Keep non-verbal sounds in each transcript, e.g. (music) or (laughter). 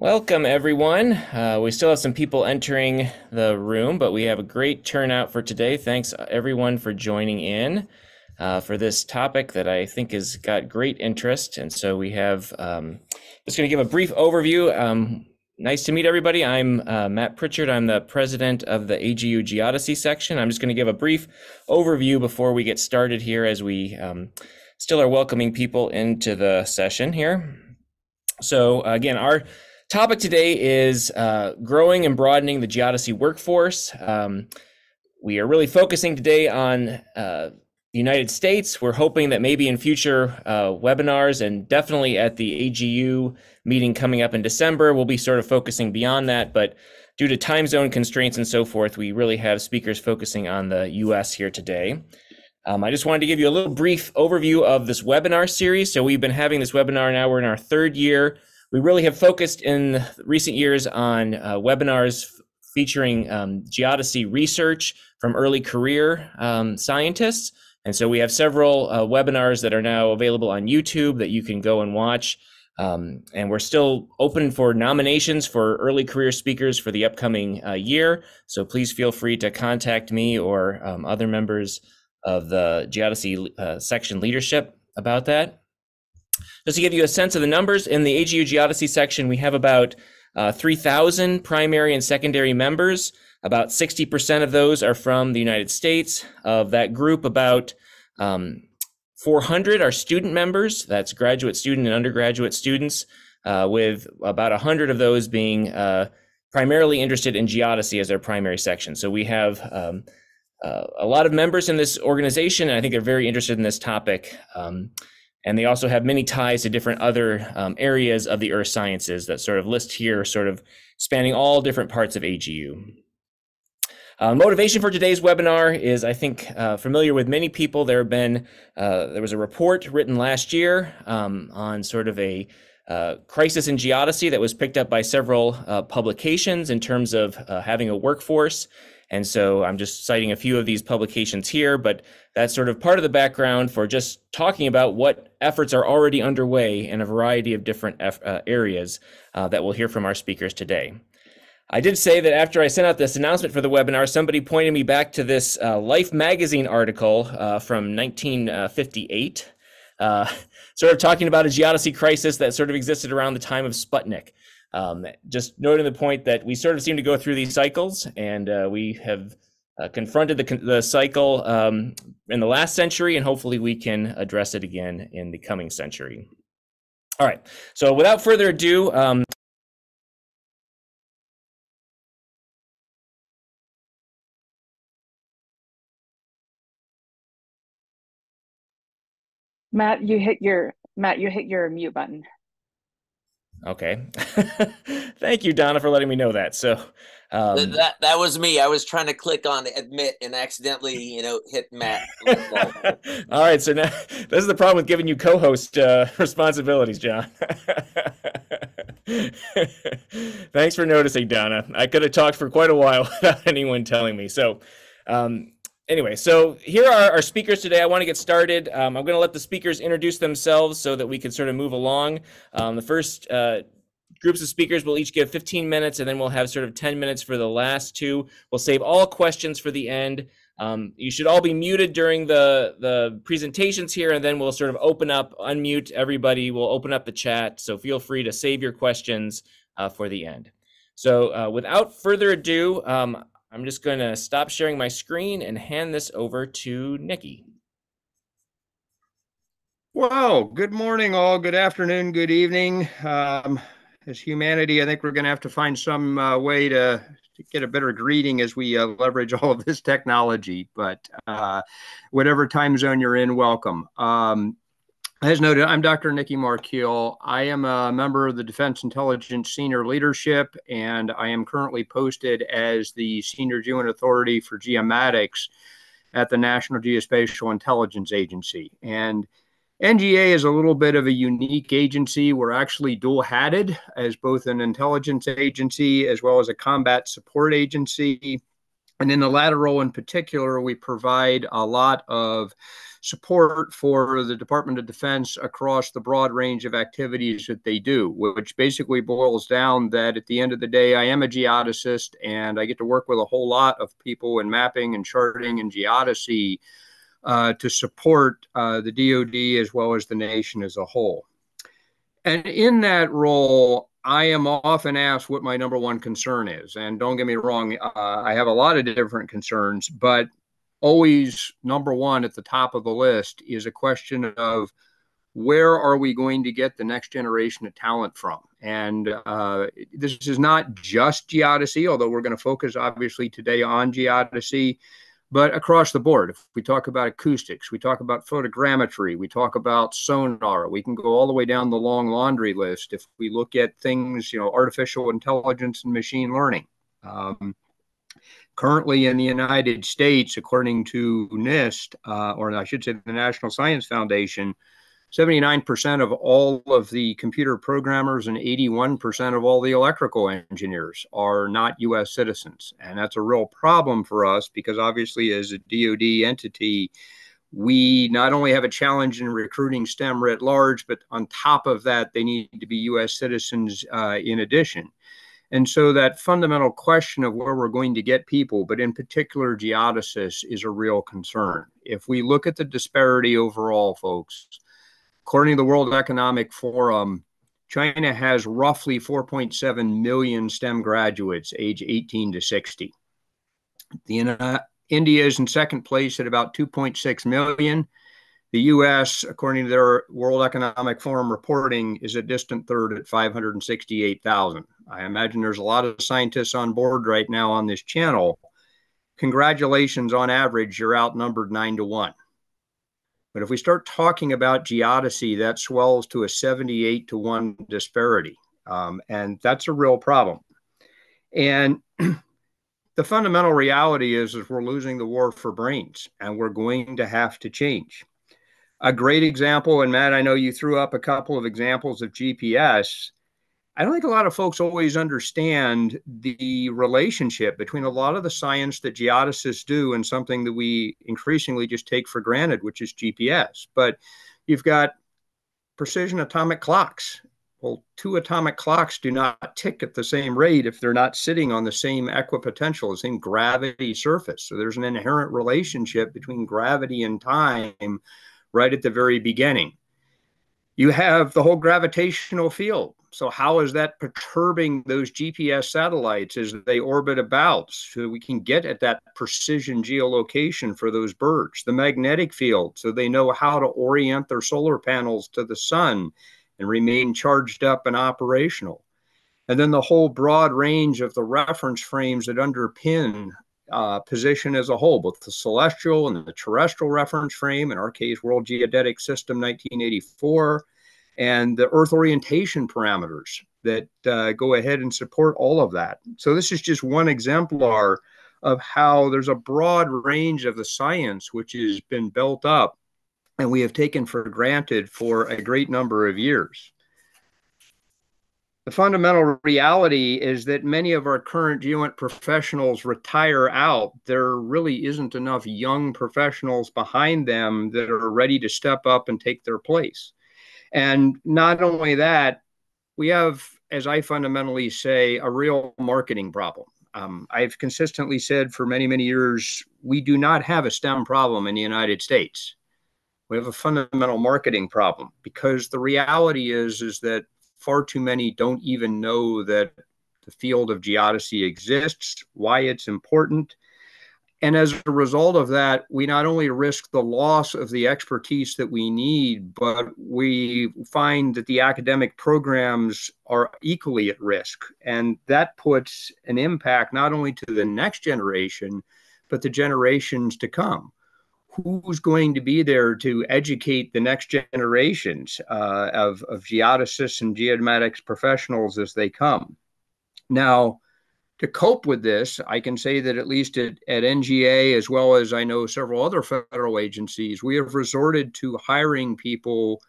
Welcome, everyone. Uh, we still have some people entering the room, but we have a great turnout for today. Thanks, everyone, for joining in uh, for this topic that I think has got great interest. And so we have um, just going to give a brief overview. Um, nice to meet everybody. I'm uh, Matt Pritchard. I'm the president of the AGU Geodesy section. I'm just going to give a brief overview before we get started here as we um, still are welcoming people into the session here. So, again, our topic today is uh, growing and broadening the geodesy workforce. Um, we are really focusing today on uh, the United States. We're hoping that maybe in future uh, webinars and definitely at the AGU meeting coming up in December, we'll be sort of focusing beyond that. But due to time zone constraints and so forth, we really have speakers focusing on the US here today. Um, I just wanted to give you a little brief overview of this webinar series. So we've been having this webinar now, we're in our third year we really have focused in recent years on uh, webinars featuring um, geodesy research from early career um, scientists. And so we have several uh, webinars that are now available on YouTube that you can go and watch. Um, and we're still open for nominations for early career speakers for the upcoming uh, year. So please feel free to contact me or um, other members of the geodesy uh, section leadership about that. Just to give you a sense of the numbers, in the AGU Geodesy section, we have about uh, 3,000 primary and secondary members. About 60% of those are from the United States. Of that group, about um, 400 are student members. That's graduate student and undergraduate students, uh, with about 100 of those being uh, primarily interested in geodesy as their primary section. So we have um, uh, a lot of members in this organization, and I think they're very interested in this topic. Um, and they also have many ties to different other um, areas of the earth sciences that sort of list here, sort of spanning all different parts of AGU. Uh, motivation for today's webinar is, I think, uh, familiar with many people. There have been, uh, there was a report written last year um, on sort of a uh, crisis in geodesy that was picked up by several uh, publications in terms of uh, having a workforce and so I'm just citing a few of these publications here, but that's sort of part of the background for just talking about what efforts are already underway in a variety of different uh, areas uh, that we'll hear from our speakers today. I did say that after I sent out this announcement for the webinar, somebody pointed me back to this uh, Life magazine article uh, from 1958, uh, (laughs) sort of talking about a geodesy crisis that sort of existed around the time of Sputnik. Um, just noting the point that we sort of seem to go through these cycles, and uh, we have uh, confronted the, the cycle um, in the last century, and hopefully we can address it again in the coming century. All right, so without further ado, um, Matt, you hit your Matt, you hit your mute button. Okay. (laughs) Thank you, Donna, for letting me know that. So um, that that was me. I was trying to click on admit and accidentally, you know, hit Matt. (laughs) All right. So now (laughs) this is the problem with giving you co-host uh, responsibilities, John. Thanks for noticing, Donna. I could have talked for quite a while without anyone telling me. So um, anyway, so here are our speakers today. I want to get started. Um, I'm going to let the speakers introduce themselves so that we can sort of move along. Um, the first uh, groups of speakers will each give 15 minutes, and then we'll have sort of 10 minutes for the last two. We'll save all questions for the end. Um, you should all be muted during the, the presentations here, and then we'll sort of open up, unmute everybody. We'll open up the chat, so feel free to save your questions uh, for the end. So uh, without further ado, um, I'm just going to stop sharing my screen and hand this over to Nikki. Well, good morning, all. Good afternoon, good evening. Um, as humanity, I think we're going to have to find some uh, way to, to, get a better greeting as we uh, leverage all of this technology. But uh, whatever time zone you're in, welcome. Um, as noted, I'm Dr. Nikki Markiel. I am a member of the Defense Intelligence Senior Leadership, and I am currently posted as the Senior GEOINT Authority for Geomatics at the National Geospatial Intelligence Agency. And NGA is a little bit of a unique agency. We're actually dual hatted as both an intelligence agency as well as a combat support agency. And in the latter role in particular, we provide a lot of support for the Department of Defense across the broad range of activities that they do, which basically boils down that at the end of the day, I am a geodesist and I get to work with a whole lot of people in mapping and charting and geodesy uh, to support uh, the DoD as well as the nation as a whole. And in that role, I am often asked what my number one concern is. And don't get me wrong, uh, I have a lot of different concerns, but always number one at the top of the list is a question of where are we going to get the next generation of talent from? And uh, this is not just geodesy, although we're going to focus obviously today on geodesy, but across the board. If we talk about acoustics, we talk about photogrammetry, we talk about sonar, we can go all the way down the long laundry list. If we look at things, you know, artificial intelligence and machine learning. Um, Currently in the United States, according to NIST, uh, or I should say the National Science Foundation, 79% of all of the computer programmers and 81% of all the electrical engineers are not US citizens. And that's a real problem for us because obviously, as a DoD entity, we not only have a challenge in recruiting STEM writ large, but on top of that, they need to be US citizens uh, in addition. And so that fundamental question of where we're going to get people, but in particular geodesists, is a real concern. If we look at the disparity overall, folks, according to the World Economic Forum, China has roughly 4.7 million STEM graduates age 18 to 60. The, uh, India is in second place at about 2.6 million. The US, according to their World Economic Forum reporting, is a distant third at 568,000. I imagine there's a lot of scientists on board right now on this channel. Congratulations, on average, you're outnumbered nine to one. But if we start talking about geodesy, that swells to a 78 to one disparity. Um, and that's a real problem. And (clears throat) the fundamental reality is, is we're losing the war for brains and we're going to have to change. A great example, and Matt, I know you threw up a couple of examples of GPS. I don't think a lot of folks always understand the relationship between a lot of the science that geodesists do and something that we increasingly just take for granted, which is GPS. But you've got precision atomic clocks. Well, two atomic clocks do not tick at the same rate if they're not sitting on the same equipotential, the same gravity surface. So there's an inherent relationship between gravity and time right at the very beginning. You have the whole gravitational field so how is that perturbing those GPS satellites as they orbit about so we can get at that precision geolocation for those birds? The magnetic field, so they know how to orient their solar panels to the sun and remain charged up and operational. And then the whole broad range of the reference frames that underpin uh, position as a whole, both the celestial and the terrestrial reference frame, in our case, World Geodetic System 1984 and the earth orientation parameters that uh, go ahead and support all of that. So this is just one exemplar of how there's a broad range of the science which has been built up and we have taken for granted for a great number of years. The fundamental reality is that many of our current GEOINT professionals retire out. There really isn't enough young professionals behind them that are ready to step up and take their place. And not only that, we have, as I fundamentally say, a real marketing problem. Um, I've consistently said for many, many years, we do not have a STEM problem in the United States. We have a fundamental marketing problem because the reality is, is that far too many don't even know that the field of geodesy exists, why it's important, and as a result of that, we not only risk the loss of the expertise that we need, but we find that the academic programs are equally at risk. And that puts an impact not only to the next generation, but the generations to come. Who's going to be there to educate the next generations uh, of, of geodesists and geomatics professionals as they come? Now, to cope with this, I can say that at least at, at NGA, as well as I know several other federal agencies, we have resorted to hiring people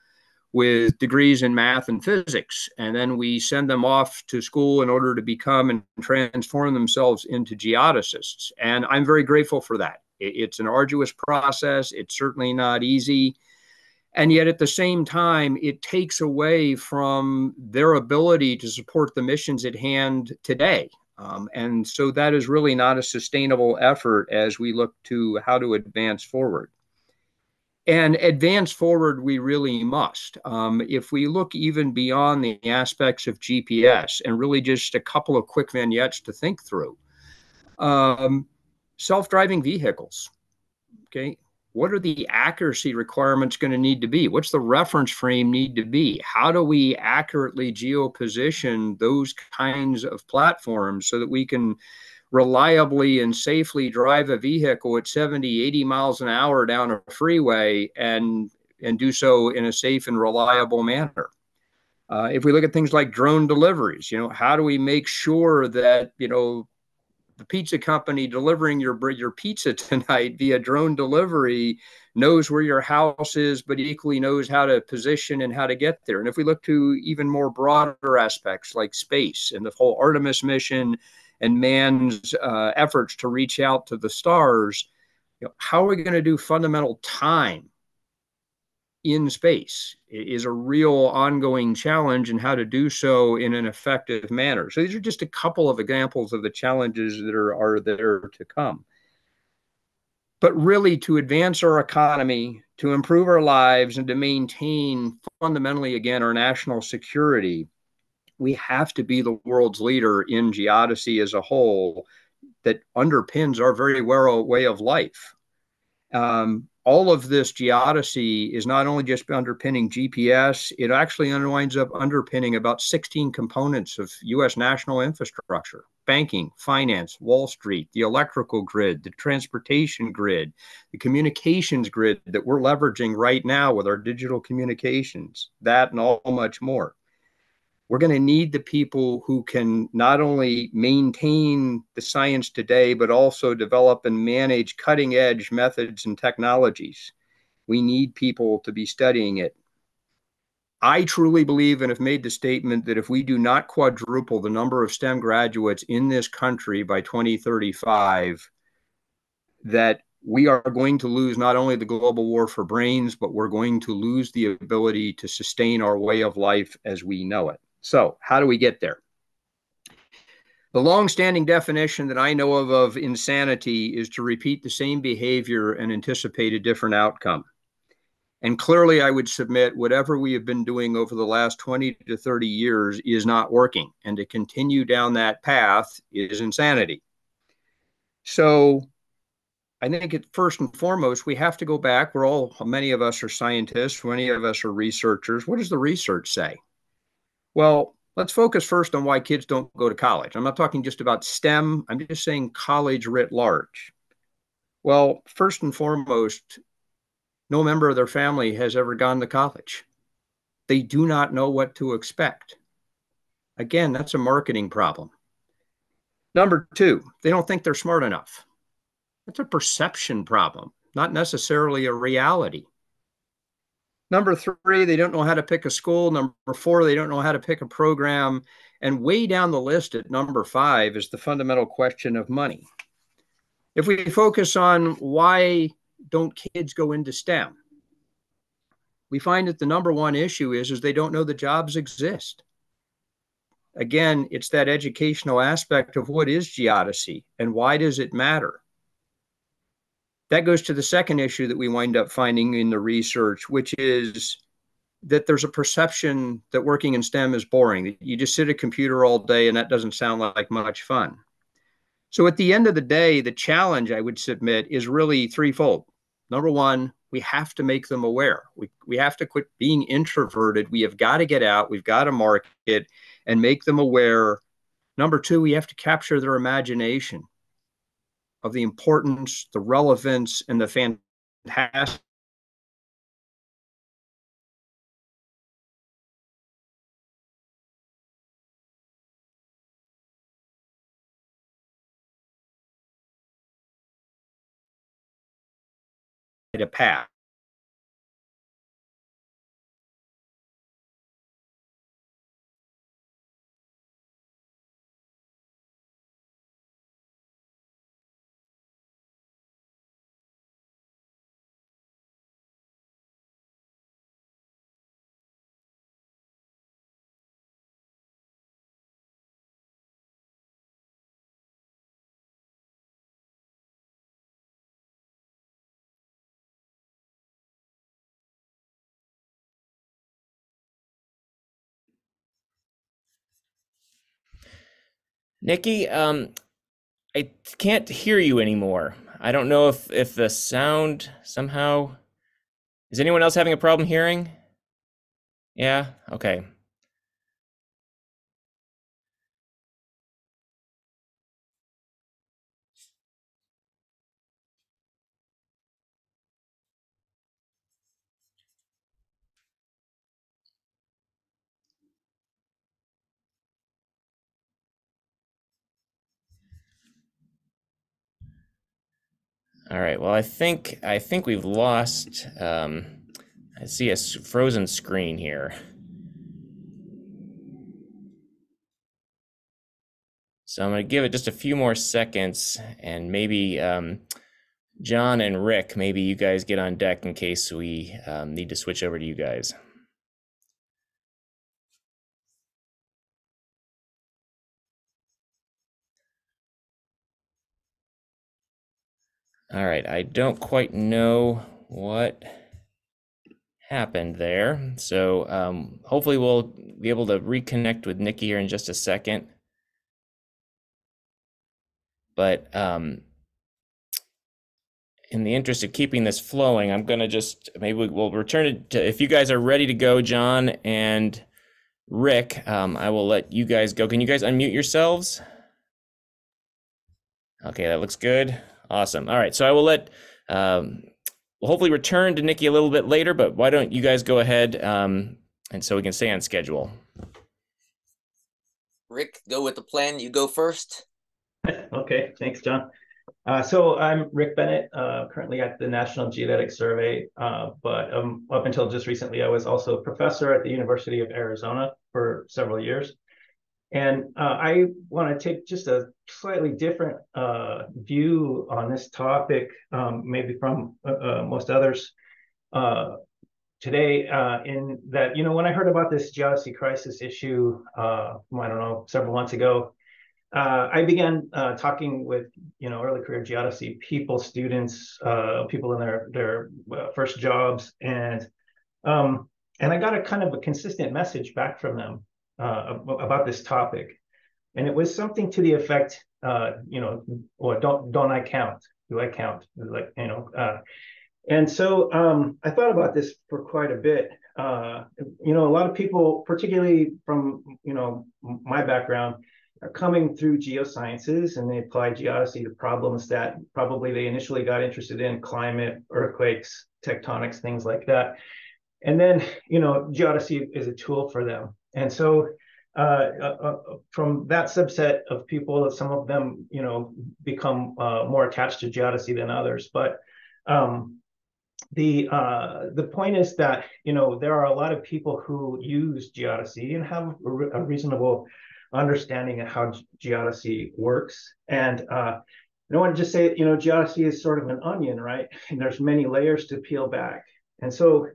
with degrees in math and physics. And then we send them off to school in order to become and transform themselves into geodesists. And I'm very grateful for that. It's an arduous process. It's certainly not easy. And yet, at the same time, it takes away from their ability to support the missions at hand today. Um, and so that is really not a sustainable effort as we look to how to advance forward. And advance forward, we really must. Um, if we look even beyond the aspects of GPS and really just a couple of quick vignettes to think through, um, self driving vehicles. Okay. What are the accuracy requirements going to need to be? What's the reference frame need to be? How do we accurately geoposition those kinds of platforms so that we can reliably and safely drive a vehicle at 70, 80 miles an hour down a freeway and and do so in a safe and reliable manner. Uh, if we look at things like drone deliveries, you know, how do we make sure that you know the pizza company delivering your your pizza (laughs) tonight via drone delivery knows where your house is, but equally knows how to position and how to get there. And if we look to even more broader aspects like space and the whole Artemis mission and man's uh, efforts to reach out to the stars, you know, how are we going to do fundamental time in space is a real ongoing challenge and how to do so in an effective manner. So these are just a couple of examples of the challenges that are, are there to come. But really to advance our economy, to improve our lives and to maintain fundamentally again our national security, we have to be the world's leader in geodesy as a whole that underpins our very way of life. Um, all of this geodesy is not only just underpinning GPS, it actually winds up underpinning about 16 components of US national infrastructure. Banking, finance, Wall Street, the electrical grid, the transportation grid, the communications grid that we're leveraging right now with our digital communications, that and all much more we're going to need the people who can not only maintain the science today, but also develop and manage cutting edge methods and technologies. We need people to be studying it. I truly believe and have made the statement that if we do not quadruple the number of STEM graduates in this country by 2035, that we are going to lose not only the global war for brains, but we're going to lose the ability to sustain our way of life as we know it. So, how do we get there? The long-standing definition that I know of of insanity is to repeat the same behavior and anticipate a different outcome. And clearly, I would submit whatever we have been doing over the last 20 to 30 years is not working. And to continue down that path is insanity. So, I think it, first and foremost, we have to go back. We're all, many of us are scientists, many of us are researchers. What does the research say? Well, let's focus first on why kids don't go to college. I'm not talking just about STEM, I'm just saying college writ large. Well, first and foremost, no member of their family has ever gone to college. They do not know what to expect. Again, that's a marketing problem. Number two, they don't think they're smart enough. That's a perception problem, not necessarily a reality. Number three, they don't know how to pick a school. Number four, they don't know how to pick a program. And way down the list at number five is the fundamental question of money. If we focus on why don't kids go into STEM, we find that the number one issue is, is they don't know the jobs exist. Again, it's that educational aspect of what is geodesy and why does it matter? That goes to the second issue that we wind up finding in the research, which is that there's a perception that working in STEM is boring. You just sit at a computer all day and that doesn't sound like much fun. So at the end of the day, the challenge I would submit is really threefold. Number one, we have to make them aware. We, we have to quit being introverted. We have got to get out. We've got to market and make them aware. Number two, we have to capture their imagination of the importance, the relevance, and the fantastic. Nikki, um, I can't hear you anymore. I don't know if if the sound somehow. Is anyone else having a problem hearing? Yeah. Okay. All right. Well, I think I think we've lost. Um, I see a frozen screen here. So I'm going to give it just a few more seconds, and maybe um, John and Rick, maybe you guys get on deck in case we um, need to switch over to you guys. All right, I don't quite know what happened there. So um, hopefully we'll be able to reconnect with Nikki here in just a second. But um, in the interest of keeping this flowing, I'm going to just maybe we'll return it to if you guys are ready to go, John and Rick. Um, I will let you guys go. Can you guys unmute yourselves? Okay, that looks good. Awesome. All right. So I will let, um, we'll hopefully return to Nikki a little bit later, but why don't you guys go ahead um, and so we can stay on schedule. Rick, go with the plan. You go first. (laughs) Okay. Thanks, John. Uh, so I'm Rick Bennett, uh, currently at the National Geodetic Survey, uh, but um, up until just recently, I was also a professor at the University of Arizona for several years. And uh, I want to take just a slightly different uh, view on this topic, um, maybe from uh, uh most others uh, today. Uh, in that, you know, when I heard about this geodesy crisis issue, I don't know, several months ago, I began talking with, you know, early career geodesy people, students, people in their their first jobs, and um, and I got a kind of a consistent message back from them uh, about this topic, and it was something to the effect, uh, you know, or don't don't I count? Do I count? Like you know, uh, and so um, I thought about this for quite a bit. Uh, you know, a lot of people, particularly from you know my background, are coming through geosciences and they apply geodesy to problems that probably they initially got interested in climate, earthquakes, tectonics, things like that. And then, you know, geodesy is a tool for them. And so uh, uh, uh, from that subset of people, some of them, you know, become uh, more attached to geodesy than others. But um, the uh, the point is that you know there are a lot of people who use geodesy and have a, re a reasonable understanding of how geodesy works. And I want to just say, you know, geodesy is sort of an onion, right? And there's many layers to peel back. And so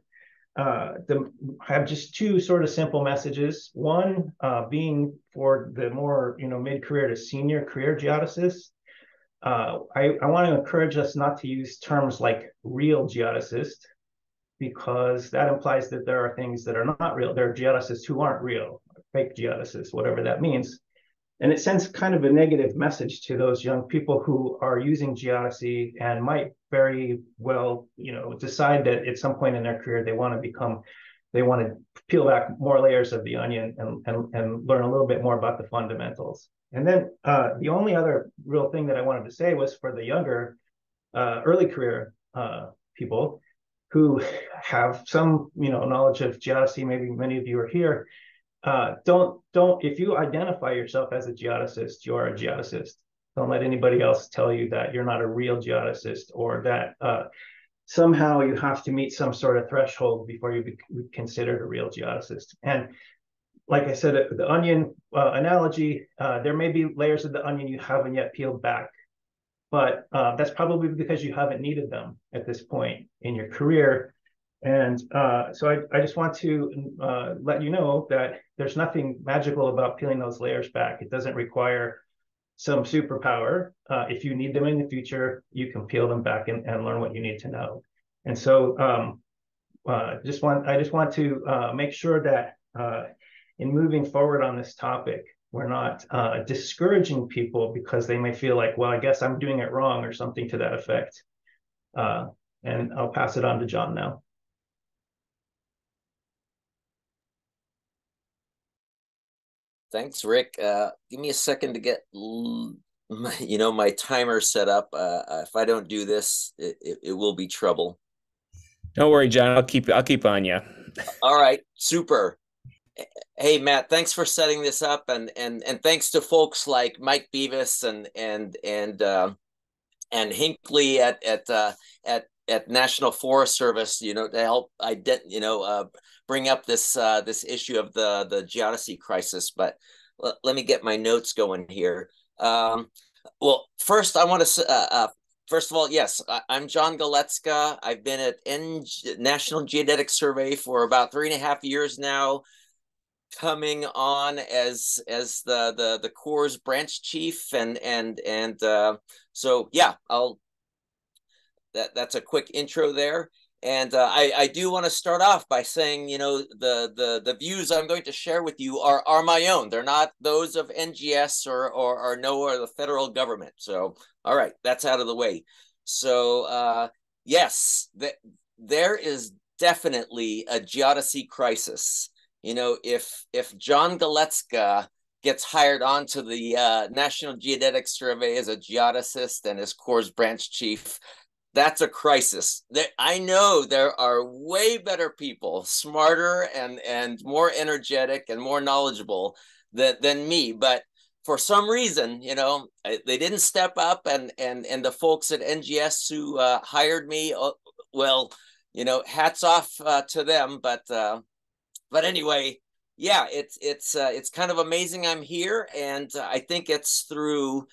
uh, the, have just two sort of simple messages. One uh, being for the more you know mid-career to senior career geodesists. Uh, I, I want to encourage us not to use terms like real geodesist because that implies that there are things that are not real. There are geodesists who aren't real, fake geodesists, whatever that means. And it sends kind of a negative message to those young people who are using geodesy and might very well, you know, decide that at some point in their career they want to become, they want to peel back more layers of the onion and, and, and learn a little bit more about the fundamentals. And then uh, the only other real thing that I wanted to say was for the younger, uh, early career uh, people who have some, you know, knowledge of geodesy. Maybe many of you are here uh, don't don't if you identify yourself as a geodesist, you are a geodesist. Don't let anybody else tell you that you're not a real geodesist or that uh, somehow you have to meet some sort of threshold before you be considered a real geodesist. And like I said, the onion uh, analogy, uh, there may be layers of the onion you haven't yet peeled back, but uh, that's probably because you haven't needed them at this point in your career. And uh, so I, I, just want to uh, let you know that there's nothing magical about peeling those layers back. It doesn't require some superpower. Uh, if you need them in the future, you can peel them back and, and learn what you need to know. And so um, uh, just want I just want to uh, make sure that uh, in moving forward on this topic, we're not discouraging people because they may feel like, well, I guess I'm doing it wrong or something to that effect. And I'll pass it on to John now. Thanks, Rick. Uh, give me a second to get, my, (laughs) you know, my timer set up. Uh, if I don't do this, it, it, it will be trouble. Don't worry, John. I'll keep I'll keep on you. (laughs) All right, super. Hey Matt, thanks for setting this up, and and and thanks to folks like Mike Bevis and and and uh, and Hinckley at at uh, at at National Forest Service, you know, to help ident, you know, uh, bring up this uh, this issue of the the geodesy crisis. But l- let me get my notes going here. Um, well, first I want to uh, uh, first of all, yes, I, am John Galetzka. I've been at N- National Geodetic Survey for about three and a half years now coming on as as the the the CORS branch chief and and and uh, so yeah I'll that that's a quick intro there. And uh, I I do want to start off by saying you know the the the views I'm going to share with you are are my own. They're not those of NGS or or, or NOAA or the federal government. So all right that's out of the way. So uh, yes that there is definitely a geodesy crisis. You know, if if John Galetzka gets hired onto the uh, National Geodetic Survey as a geodesist and as CORS branch chief, that's a crisis. That I know there are way better people, smarter and and more energetic and more knowledgeable than than me, but for some reason, you know, they didn't step up, and and and the folks at NGS who uh, hired me, uh, well, you know, hats off uh, to them, but uh, but anyway, yeah, it's it's uh, it's kind of amazing I'm here, and uh, I think it's through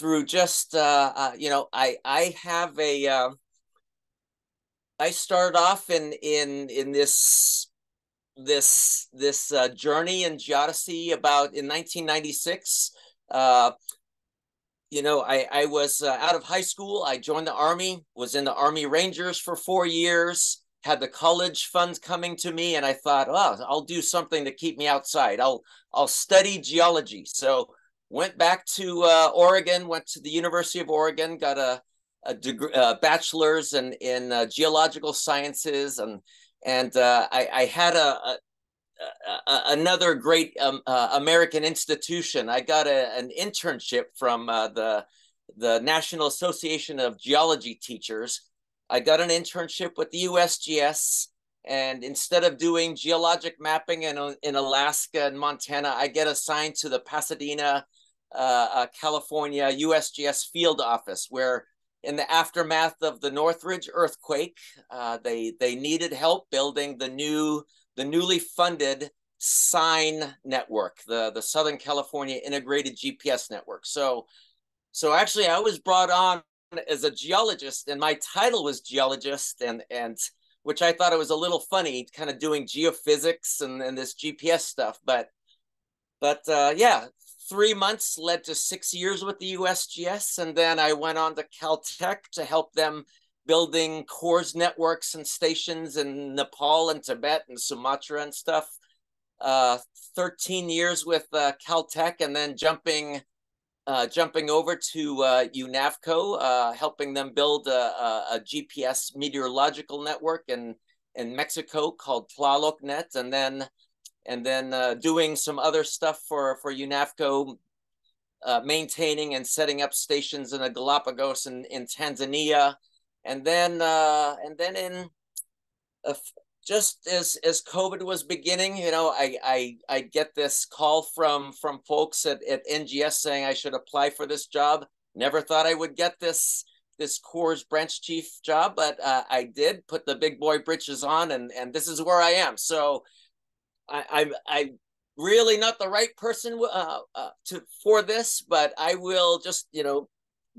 through just uh, uh, you know I I have a uh, I started off in in in this this this uh, journey in geodesy about in 1996. Uh, you know, I I was uh, out of high school. I joined the army. Was in the Army Rangers for four years had the college funds coming to me and I thought, oh, I'll do something to keep me outside. I'll I'll study geology. So went back to uh, Oregon, went to the University of Oregon, got a a, degree, a bachelor's in in uh, geological sciences, and and uh, I, I had a, a, a another great um, uh, American institution. I got an internship from uh, the the National Association of Geology Teachers I got an internship with the USGS. And instead of doing geologic mapping in, in Alaska and Montana, I get assigned to the Pasadena, uh, California USGS field office, where in the aftermath of the Northridge earthquake, uh, they they needed help building the new the newly funded SCIGN network, the the Southern California Integrated GPS network. So so actually, I was brought on as a geologist, and my title was geologist, and and which I thought it was a little funny, kind of doing geophysics and, and this GPS stuff. But but uh, yeah, three months led to six years with the USGS, and then I went on to Caltech to help them building CORS networks and stations in Nepal and Tibet and Sumatra and stuff. Uh, 13 years with uh, Caltech, and then jumping uh, jumping over to uh, UNAVCO, uh, helping them build a, a, a, GPS meteorological network in in Mexico called TlalocNet, and then and then uh, doing some other stuff for for UNAVCO, uh, maintaining and setting up stations in the Galapagos in, in Tanzania, and then uh, and then in just as as COVID was beginning, you know, I I I get this call from from folks at, at NGS saying I should apply for this job. Never thought I would get this this CORS branch chief job, but uh, I did put the big boy britches on, and and this is where I am. So I I I really not the right person uh, uh, to for this, but I will just you know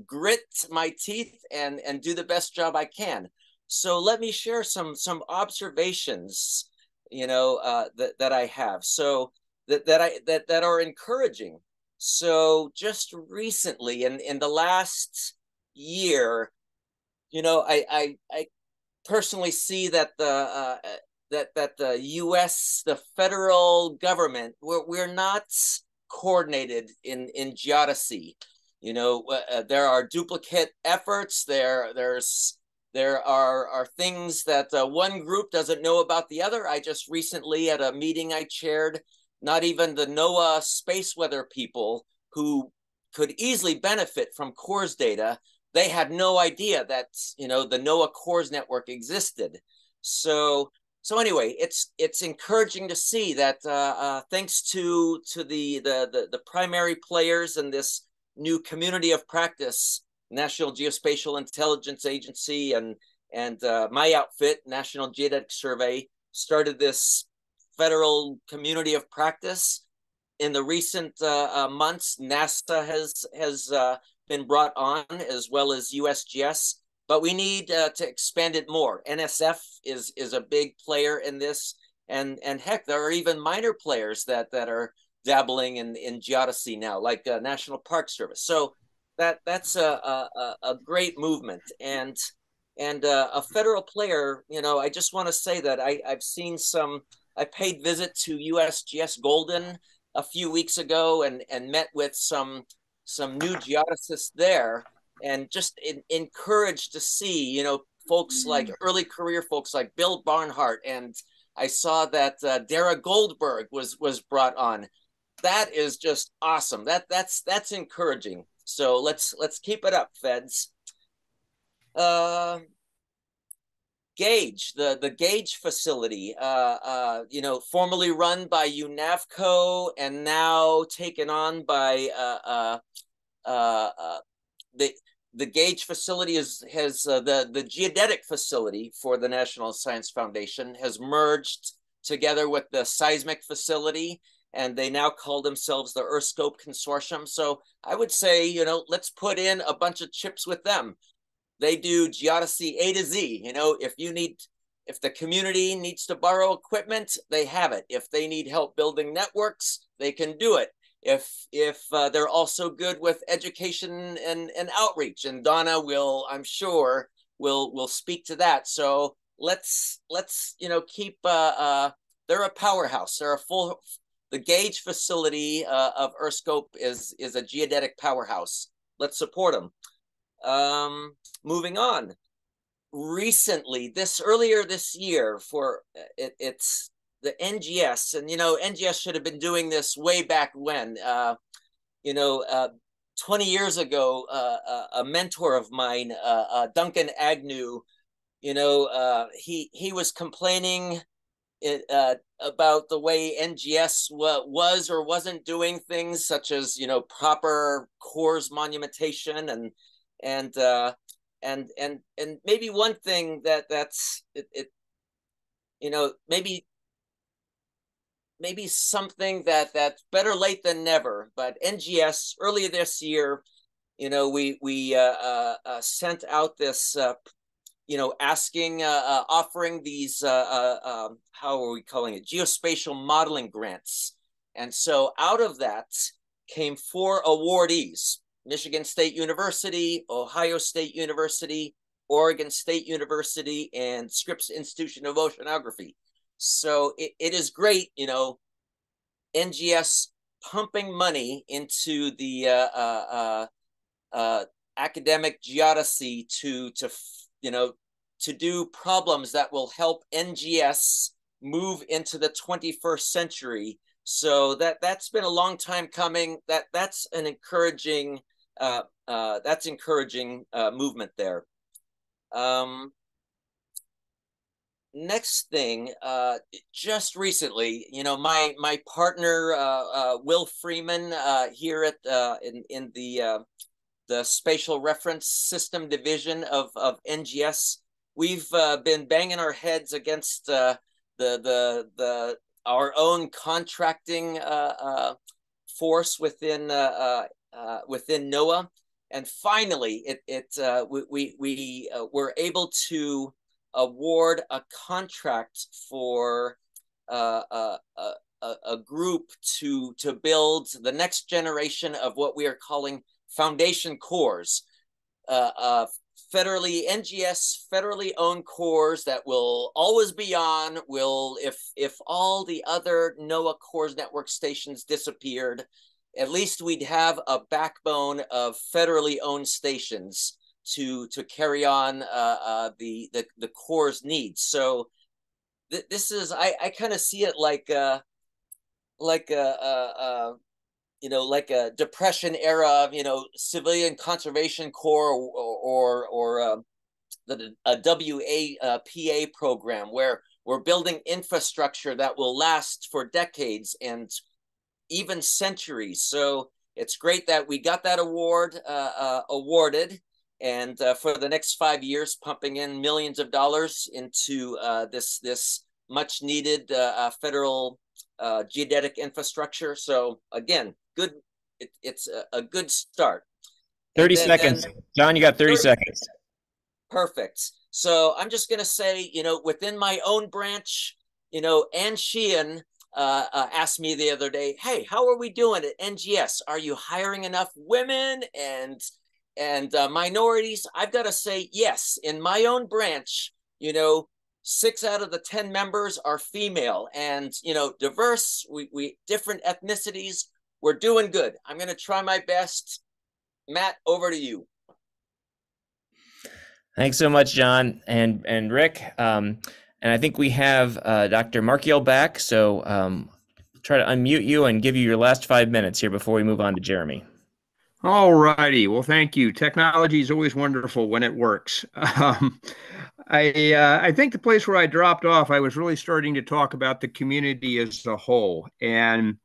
grit my teeth and and do the best job I can. So let me share some some observations, you know, uh, that that I have. So that that I that that are encouraging. So just recently, in in the last year, you know, I I, I personally see that the uh, that that the U.S. the federal government we're we're not coordinated in in geodesy. You know, uh, there are duplicate efforts. There, there's there are are things that uh, one group doesn't know about the other. I just recently at a meeting I chaired, not even the NOAA space weather people who could easily benefit from CORS data, they had no idea that you know the NOAA CORS network existed. So so anyway, it's it's encouraging to see that uh, uh, thanks to to the, the the the primary players in this new community of practice, National Geospatial Intelligence Agency and and uh, my outfit, National Geodetic Survey, started this federal community of practice. In the recent uh, uh, months, NASA has has uh, been brought on as well as USGS but we need uh, to expand it more. NSF is is a big player in this, and and heck, there are even minor players that that are dabbling in in geodesy now, like uh, National Park Service. So that that's a a, a great movement, and and uh, a federal player. You know, I just want to say that I I've seen some. I paid visit to USGS Golden a few weeks ago and and met with some some new geodesists there and just in, encouraged to see, you know, folks like mm. early career folks like Bill Barnhart, and I saw that uh, Dara Goldberg was was brought on. That is just awesome. That that's that's encouraging. So let's let's keep it up, Feds. Uh, GAGE, the the GAGE facility, uh, uh, you know, formerly run by UNAVCO and now taken on by uh, uh, uh, uh the the GAGE facility is has uh, the the geodetic facility for the National Science Foundation has merged together with the seismic facility, and they now call themselves the EarthScope Consortium. So I would say, you know, let's put in a bunch of chips with them. They do geodesy A to Z. You know, if you need if the community needs to borrow equipment, they have it. If they need help building networks, they can do it if if uh, they're also good with education and, and outreach and donna will i'm sure will will speak to that. So let's let's you know keep uh, uh they're a powerhouse. They're a full the GAGE facility uh, of earthscope is is a geodetic powerhouse. Let's support them um moving on. Recently this earlier this year for it, it's the NGS, and you know, NGS should have been doing this way back when. Uh, you know, uh, 20 years ago, uh, uh a mentor of mine, uh, uh, Duncan Agnew, you know, he he was complaining it, about the way NGS was or wasn't doing things, such as you know proper CORS monumentation and and and and and maybe one thing that that's it, it you know maybe maybe something that that's better late than never. But NGS earlier this year, you know, we we uh, uh, uh, sent out this, uh, you know, asking, uh, uh, offering these, um, how are we calling it, geospatial modeling grants, and so out of that came four awardees: Michigan State University, Ohio State University, Oregon State University, and Scripps Institution of Oceanography. So it, it is great, you know, NGS pumping money into the uh, uh, uh, uh, academic geodesy to to you know to do problems that will help NGS move into the 21st century. So that that's been a long time coming. That that's an encouraging uh, uh, that's encouraging uh, movement there. Um, next thing uh just recently you know my my partner uh, uh will freeman uh here at uh in in the uh the spatial reference system division of of ngs we've been banging our heads against the the the our own contracting force within within noaa and finally it it we we, we were able to award a contract for uh, uh, uh, a, a, group to to build the next generation of what we are calling foundation CORS, uh, uh, federally NGS federally owned CORS that will always be on. Will if if all the other NOAA CORS network stations disappeared, at least we'd have a backbone of federally owned stations to to carry on uh, uh, the, the the Corps' needs. So th- this is I, I kind of see it like uh, like a, you know like a depression era you know civilian conservation corps or or, or uh, the a WAPA program where we're building infrastructure that will last for decades and even centuries. So it's great that we got that award uh, uh, awarded, and uh, for the next five years, pumping in millions of dollars into uh, this this much needed uh, uh, federal geodetic infrastructure. So again, good. It, it's a, a, good start. Thirty then, seconds, then, John. You got thirty 30, seconds. Perfect. So I'm just going to say, you know, within my own branch, you know, Anne Sheehan uh, uh, asked me the other day, "Hey, how are we doing at NGS? Are you hiring enough women and and uh, minorities?" I've got to say, yes. In my own branch, you know, six out of the ten members are female, and you know, diverse. We we different ethnicities. We're doing good. I'm going to try my best. Matt, over to you. Thanks so much, John and and Rick. Um, and I think we have uh, Dr. Markiel back. So um, try to unmute you and give you your last five minutes here before we move on to Jeremy. All righty. Well, thank you. Technology is always wonderful when it works. (laughs) Um, I uh, I think the place where I dropped off, I was really starting to talk about the community as a whole and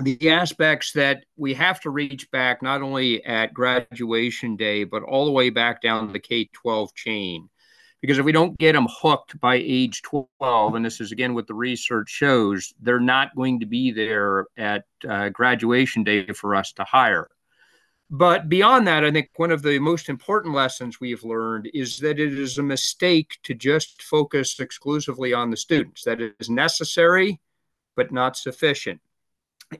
the aspects that we have to reach back not only at graduation day, but all the way back down the K 12 chain. Because if we don't get them hooked by age 12, and this is again what the research shows, they're not going to be there at uh, graduation day for us to hire. But beyond that, I think one of the most important lessons we've learned is that it is a mistake to just focus exclusively on the students. That is necessary, but not sufficient.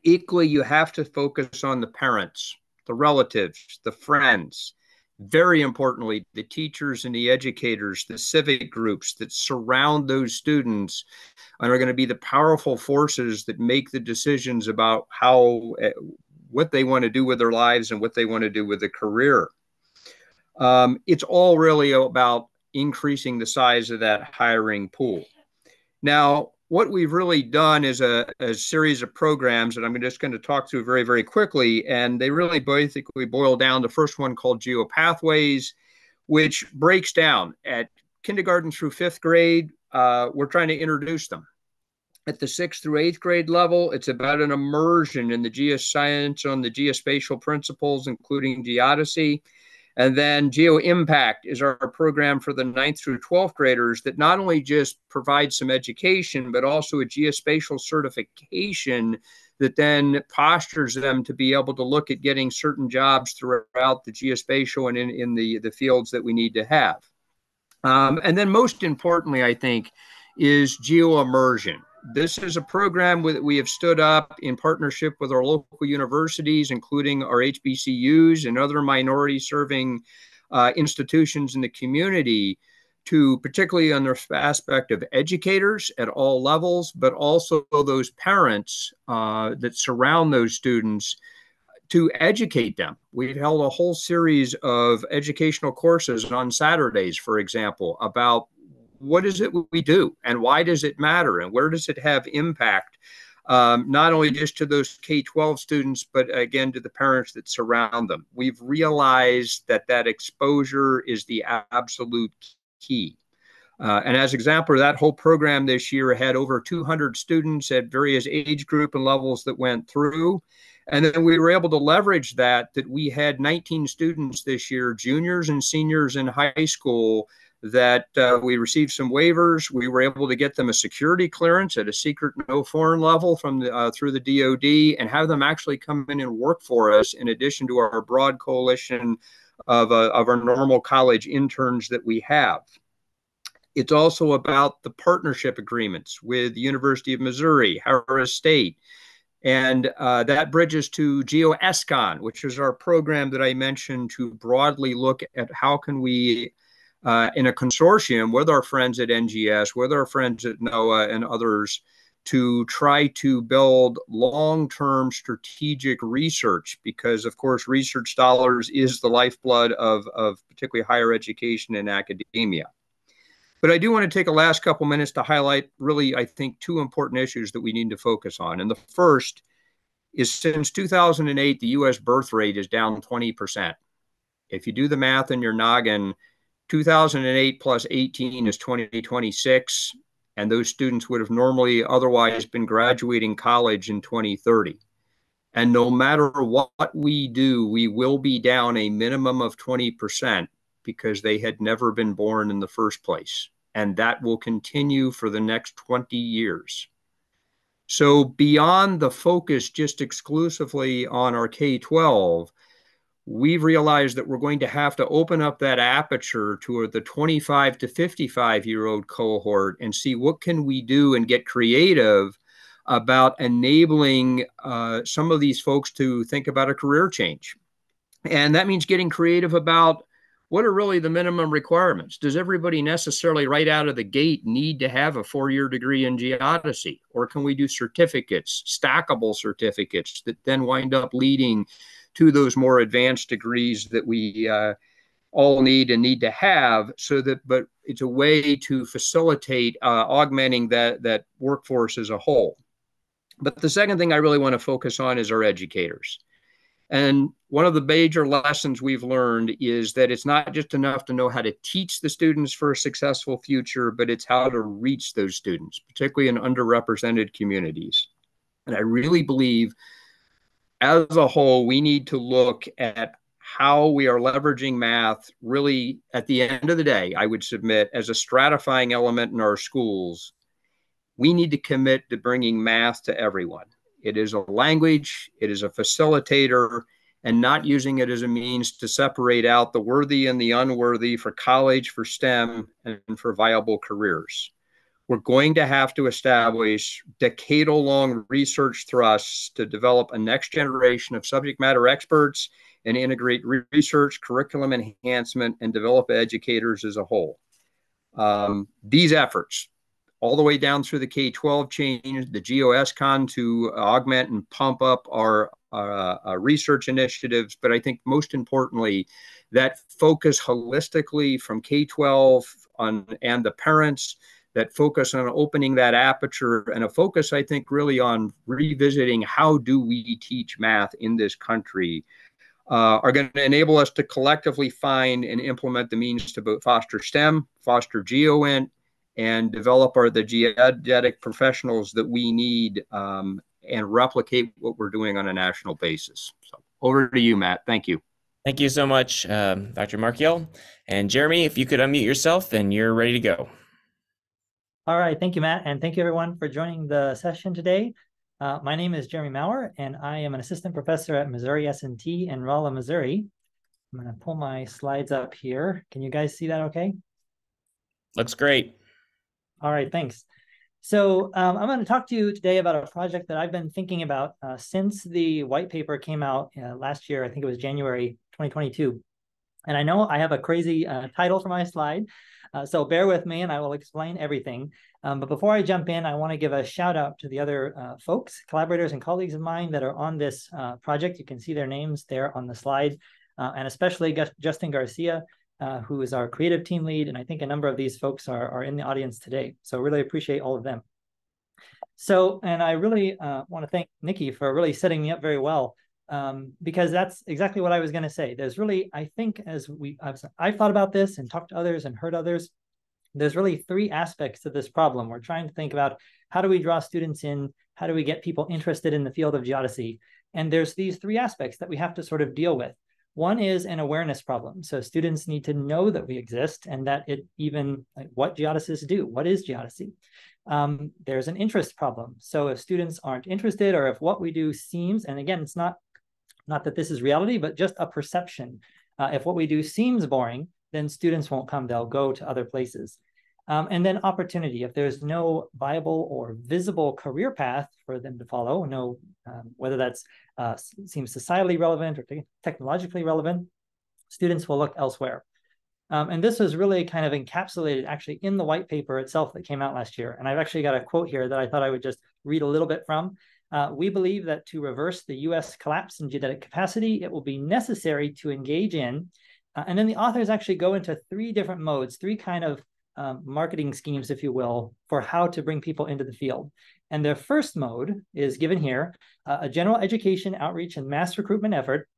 Equally, you have to focus on the parents, the relatives, the friends, very importantly, the teachers and the educators, the civic groups that surround those students and are going to be the powerful forces that make the decisions about how eh, what they want to do with their lives and what they want to do with a career. Um, it's all really about increasing the size of that hiring pool. Now, what we've really done is a, a series of programs that I'm just going to talk through very, very quickly. And they really basically boil down the first one called GeoPathways, which breaks down at kindergarten through fifth grade. Uh, we're trying to introduce them. At the sixth through eighth grade level, it's about an immersion in the geoscience on the geospatial principles, including geodesy. And then Geo Impact is our program for the ninth through 12th graders that not only just provides some education, but also a geospatial certification that then postures them to be able to look at getting certain jobs throughout the geospatial and in, in the, the fields that we need to have. Um, and then most importantly, I think, is geo immersion. This is a program that we have stood up in partnership with our local universities, including our HBCUs and other minority serving uh, institutions in the community to particularly on the aspect of educators at all levels, but also those parents uh, that surround those students to educate them. We've held a whole series of educational courses on Saturdays, for example, about what is it we do and why does it matter and where does it have impact um, not only just to those k-12 students but again to the parents that surround them? We've realized that that exposure is the absolute key. Uh, and as example that whole program this year had over 200 students at various age group and levels that went through. And then we were able to leverage that that we had 19 students this year juniors and seniors in high school that uh, we received some waivers. We were able to get them a security clearance at a secret no foreign level from the, uh, through the DoD and have them actually come in and work for us in addition to our broad coalition of, uh, of our normal college interns that we have. It's also about the partnership agreements with the University of Missouri, Harris State, and uh, that bridges to GeoESCON, which is our program that I mentioned to broadly look at how can we uh, in a consortium with our friends at NGS, with our friends at NOAA and others, to try to build long-term strategic research because of course research dollars is the lifeblood of, of particularly higher education and academia. But I do want to take a last couple minutes to highlight really, I think, two important issues that we need to focus on. And the first is since 2008, the US birth rate is down 20%. If you do the math in your noggin, 2008 plus 18 is 2026, and those students would have normally otherwise been graduating college in 2030. And no matter what we do, we will be down a minimum of 20% because they had never been born in the first place. And that will continue for the next 20 years. So, beyond the focus just exclusively on our K 12, we've realized that we're going to have to open up that aperture to the 25 to 55 year old cohort and see what can we do and get creative about enabling uh, some of these folks to think about a career change. And that means getting creative about what are really the minimum requirements. Does everybody necessarily right out of the gate need to have a four-year degree in geodesy? Or can we do certificates stackable certificates that then wind up leading to those more advanced degrees that we uh, all need and need to have so that but it's a way to facilitate uh, augmenting that that workforce as a whole. But the second thing i really want to focus on is our educators. And one of the major lessons we've learned is that it's not just enough to know how to teach the students for a successful future but it's how to reach those students particularly in underrepresented communities. And i really believe as a whole, we need to look at how we are leveraging math really at the end of the day, I would submit as a stratifying element in our schools. We need to commit to bringing math to everyone. It is a language, it is a facilitator, and not using it as a means to separate out the worthy and the unworthy for college, for STEM, and for viable careers we're going to have to establish decadal long research thrusts to develop a next generation of subject matter experts and integrate research, curriculum enhancement, and develop educators as a whole. Um, these efforts, all the way down through the K 12 change, the GOSCON to augment and pump up our uh, uh, research initiatives, but I think most importantly, that focus holistically from K 12 on and the parents that focus on opening that aperture and a focus, I think, really on revisiting how do we teach math in this country uh, are going to enable us to collectively find and implement the means to both foster STEM, foster GeoInt, and develop our the geodetic professionals that we need um, and replicate what we're doing on a national basis. So over to you, Matt. Thank you. Thank you so much, um, Dr. Markiel. And Jeremy, if you could unmute yourself, then you're ready to go. All right, thank you, Matt, and thank you everyone for joining the session today. Uh, my name is Jeremy Maurer, and I am an assistant professor at Missouri S&T in Rolla, Missouri. I'm going to pull my slides up here. Can you guys see that okay? Looks great. All right, thanks. So um, I'm going to talk to you today about a project that I've been thinking about uh, since the white paper came out uh, last year. I think it was January 2022. And I know I have a crazy uh, title for my slide, uh, so bear with me and I will explain everything. Um, but before I jump in, I want to give a shout out to the other uh, folks, collaborators and colleagues of mine that are on this uh, project. You can see their names there on the slide, uh, and especially Justin Garcia, uh, who is our creative team lead. And I think a number of these folks are, are in the audience today. So really appreciate all of them. So, and I really uh, want to thank Nikki for really setting me up very well um, because that's exactly what I was going to say. There's really, I think, as we I've, I've thought about this and talked to others and heard others, there's really three aspects to this problem. We're trying to think about how do we draw students in, how do we get people interested in the field of geodesy, and there's these three aspects that we have to sort of deal with. One is an awareness problem. So students need to know that we exist and that it even like what geodesists do. What is geodesy? Um, there's an interest problem. So if students aren't interested or if what we do seems, and again, it's not not that this is reality, but just a perception. Uh, if what we do seems boring, then students won't come, they'll go to other places. Um, and then opportunity. If there's no viable or visible career path for them to follow, no, um, whether that's uh, seems societally relevant or te technologically relevant, students will look elsewhere. Um, and this was really kind of encapsulated actually in the white paper itself that came out last year. And I've actually got a quote here that I thought I would just read a little bit from. Uh, we believe that to reverse the US collapse in geodetic capacity, it will be necessary to engage in. Uh, and then the authors actually go into three different modes, three kind of um, marketing schemes, if you will, for how to bring people into the field. And their first mode is given here uh, a general education, outreach, and mass recruitment effort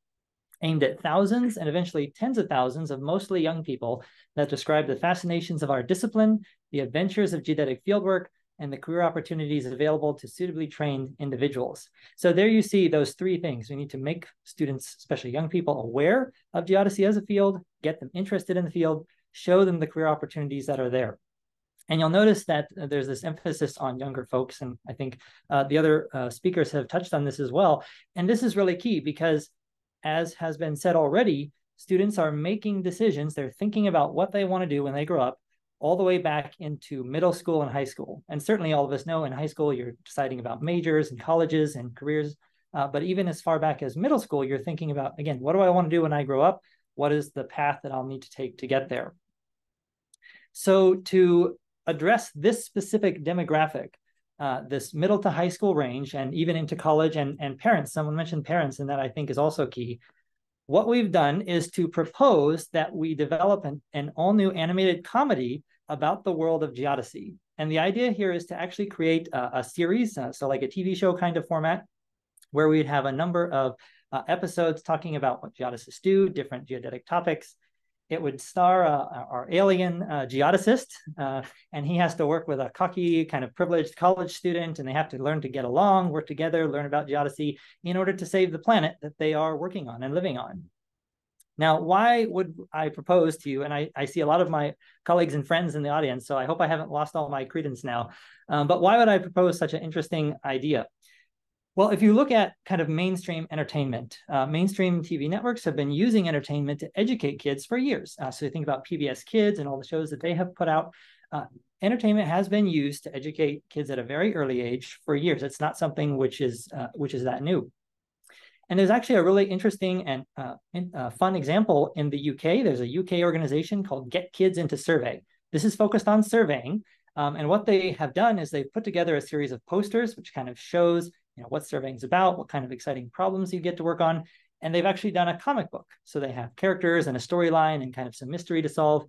aimed at thousands and eventually tens of thousands of mostly young people that describe the fascinations of our discipline, the adventures of geodetic fieldwork, and the career opportunities available to suitably trained individuals. So there you see those three things. We need to make students, especially young people, aware of geodesy as a field, get them interested in the field, show them the career opportunities that are there. And you'll notice that uh, there's this emphasis on younger folks. And I think uh, the other uh, speakers have touched on this as well. And this is really key because as has been said already, students are making decisions. They're thinking about what they want to do when they grow up, all the way back into middle school and high school. And certainly, all of us know in high school, you're deciding about majors and colleges and careers. Uh, but even as far back as middle school, you're thinking about, again, what do I want to do when I grow up? What is the path that I'll need to take to get there? So, to address this specific demographic, uh, this middle to high school range and even into college and, and parents. Someone mentioned parents, and that I think is also key. What we've done is to propose that we develop an, an all new animated comedy about the world of geodesy. And the idea here is to actually create a, a series, uh, so like a TV show kind of format, where we'd have a number of uh, episodes talking about what geodesists do, different geodetic topics, it would star uh, our alien uh, geodesist, uh, and he has to work with a cocky, kind of privileged college student, and they have to learn to get along, work together, learn about geodesy in order to save the planet that they are working on and living on. Now, why would I propose to you? And I, I see a lot of my colleagues and friends in the audience, so I hope I haven't lost all my credence now. Um, but why would I propose such an interesting idea? Well, if you look at kind of mainstream entertainment, uh, mainstream TV networks have been using entertainment to educate kids for years. Uh, so you think about PBS Kids and all the shows that they have put out. Uh, entertainment has been used to educate kids at a very early age for years. It's not something which is uh, which is that new. And there's actually a really interesting and uh, uh, fun example in the UK. There's a UK organization called Get Kids into Survey. This is focused on surveying. Um, and what they have done is they've put together a series of posters, which kind of shows know, what surveying is about, what kind of exciting problems you get to work on. And they've actually done a comic book. So they have characters and a storyline and kind of some mystery to solve.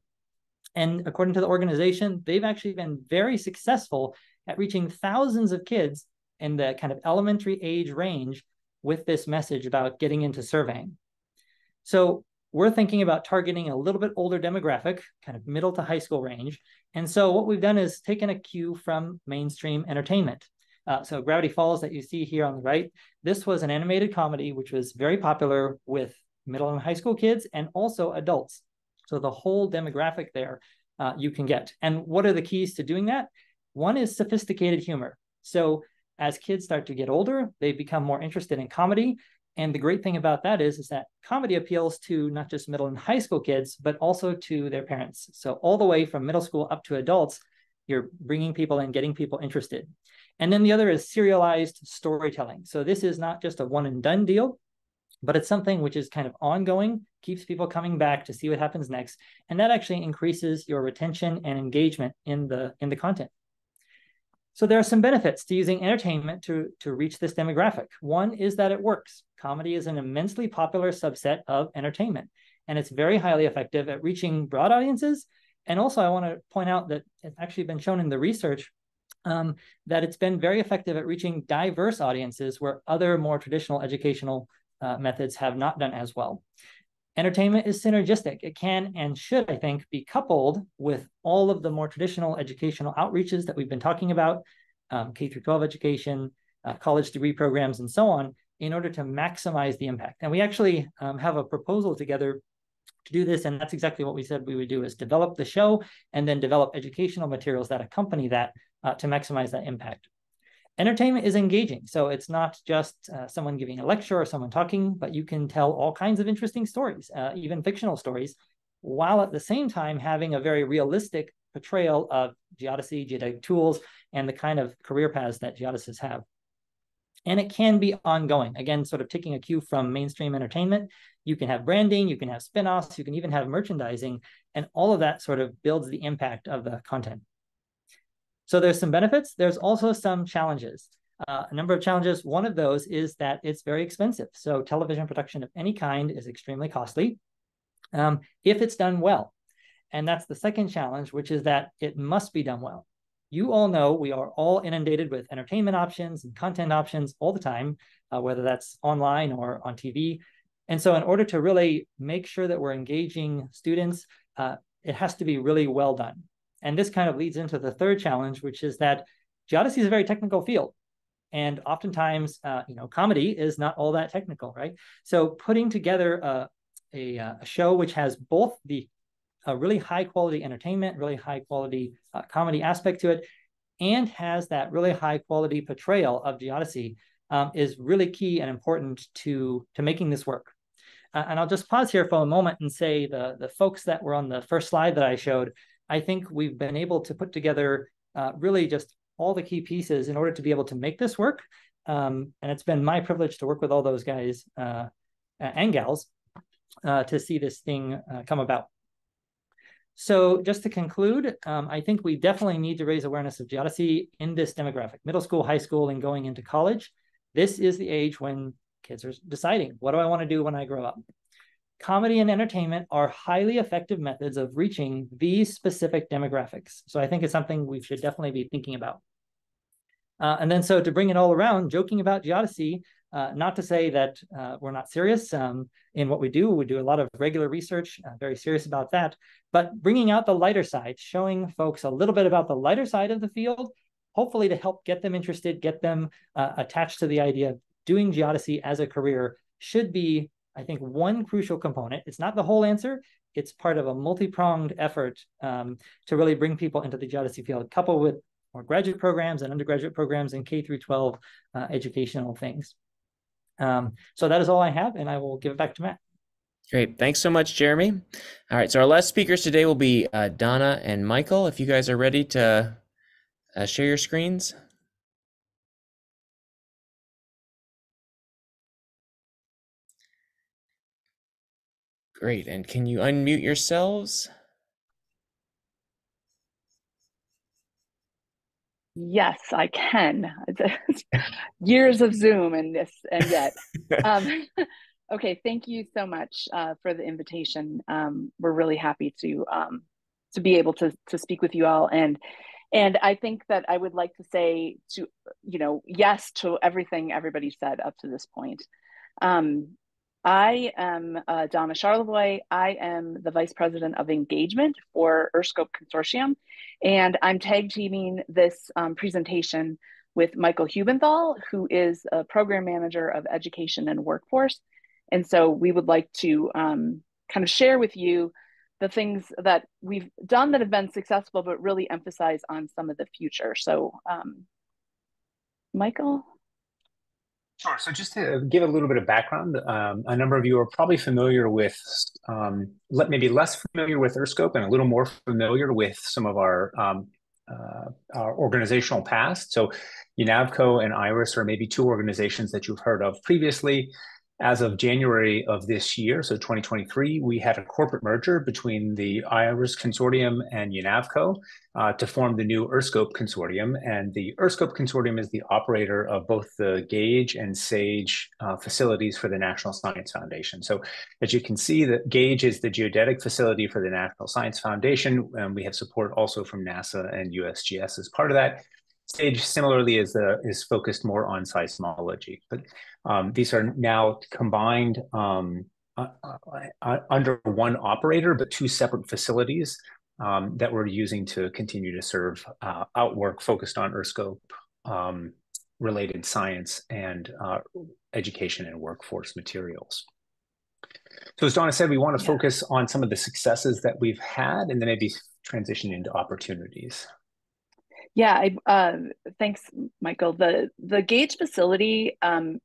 And according to the organization, they've actually been very successful at reaching thousands of kids in the kind of elementary age range with this message about getting into surveying. So we're thinking about targeting a little bit older demographic, kind of middle to high school range. And so what we've done is taken a cue from mainstream entertainment. Uh, so Gravity Falls that you see here on the right, this was an animated comedy which was very popular with middle and high school kids and also adults. So the whole demographic there uh, you can get. And what are the keys to doing that? One is sophisticated humor. So as kids start to get older, they become more interested in comedy. And the great thing about that is, is that comedy appeals to not just middle and high school kids, but also to their parents. So all the way from middle school up to adults, you're bringing people and getting people interested. And then the other is serialized storytelling. So this is not just a one and done deal, but it's something which is kind of ongoing, keeps people coming back to see what happens next, and that actually increases your retention and engagement in the in the content. So there are some benefits to using entertainment to, to reach this demographic. One is that it works. Comedy is an immensely popular subset of entertainment, and it's very highly effective at reaching broad audiences. And also, I want to point out that it's actually been shown in the research um, that it's been very effective at reaching diverse audiences where other more traditional educational uh, methods have not done as well. Entertainment is synergistic. It can and should, I think, be coupled with all of the more traditional educational outreaches that we've been talking about, um, K through 12 education, uh, college degree programs, and so on, in order to maximize the impact. And we actually um, have a proposal together to do this, and that's exactly what we said we would do: is develop the show and then develop educational materials that accompany that uh, to maximize that impact. Entertainment is engaging. So it's not just uh, someone giving a lecture or someone talking, but you can tell all kinds of interesting stories, uh, even fictional stories, while at the same time having a very realistic portrayal of geodesy, geodetic tools, and the kind of career paths that geodesists have. And it can be ongoing. Again, sort of taking a cue from mainstream entertainment. You can have branding, you can have spin-offs, you can even have merchandising, and all of that sort of builds the impact of the content. So there's some benefits. There's also some challenges. Uh, a number of challenges. One of those is that it's very expensive. So television production of any kind is extremely costly um, if it's done well. And that's the second challenge, which is that it must be done well. You all know we are all inundated with entertainment options and content options all the time, uh, whether that's online or on TV. And so, in order to really make sure that we're engaging students, uh, it has to be really well done. And this kind of leads into the third challenge, which is that geodesy is a very technical field. And oftentimes, uh, you know, comedy is not all that technical, right? So putting together a, a, uh, a show which has both the a really high quality entertainment, really high quality uh, comedy aspect to it, and has that really high quality portrayal of geodesy um, is really key and important to, to making this work. Uh, and I'll just pause here for a moment and say the, the folks that were on the first slide that I showed, I think we've been able to put together uh, really just all the key pieces in order to be able to make this work. Um, and it's been my privilege to work with all those guys uh, and gals uh, to see this thing uh, come about. So just to conclude, um, I think we definitely need to raise awareness of geodesy in this demographic, middle school, high school, and going into college. This is the age when kids are deciding, what do I want to do when I grow up? Comedy and entertainment are highly effective methods of reaching these specific demographics. So I think it's something we should definitely be thinking about. Uh, and then so to bring it all around, joking about geodesy, uh, not to say that uh, we're not serious um, in what we do. We do a lot of regular research, uh, very serious about that. But bringing out the lighter side, showing folks a little bit about the lighter side of the field, hopefully to help get them interested, get them uh, attached to the idea of doing geodesy as a career should be I think one crucial component, it's not the whole answer, it's part of a multi-pronged effort um, to really bring people into the geodesy field, coupled with more graduate programs and undergraduate programs and K through 12 uh, educational things. Um, so that is all I have, and I will give it back to Matt. Great. Thanks so much, Jeremy. All right. So our last speakers today will be uh, Donna and Michael. If you guys are ready to uh, share your screens. Great. And can you unmute yourselves? Yes, I can. (laughs) Years of Zoom and this and yet. (laughs) um, (laughs) okay, thank you so much uh, for the invitation. Um, we're really happy to um, to be able to to speak with you all and and I think that I would like to say to you know yes to everything everybody said up to this point. Um, I am uh, Donna Charlevoix. I am the Vice President of Engagement for EarthScope Consortium, and I'm tag teaming this um, presentation with Michael Hubenthal, who is a Program Manager of Education and Workforce. And so we would like to um, kind of share with you the things that we've done that have been successful, but really emphasize on some of the future. So, um, Michael? Sure. So just to give a little bit of background, um, a number of you are probably familiar with, um, maybe less familiar with EarthScope and a little more familiar with some of our, um, uh, our organizational past. So UNAVCO and IRIS are maybe two organizations that you've heard of previously. As of January of this year, so 2023, we had a corporate merger between the IRIS Consortium and UNAVCO uh, to form the new EarthScope Consortium. And the EarthScope Consortium is the operator of both the GAGE and SAGE uh, facilities for the National Science Foundation. So as you can see, the GAGE is the geodetic facility for the National Science Foundation, and we have support also from NASA and USGS as part of that. Sage similarly is the is focused more on seismology, but um, these are now combined um, uh, uh, uh, under one operator, but two separate facilities um, that we're using to continue to serve uh, outwork focused on EarthScope um, related science and uh, education and workforce materials. So as Donna said, we want to yeah. focus on some of the successes that we've had and then maybe transition into opportunities. Yeah, I, uh, thanks, Michael. The the Gage facility, um,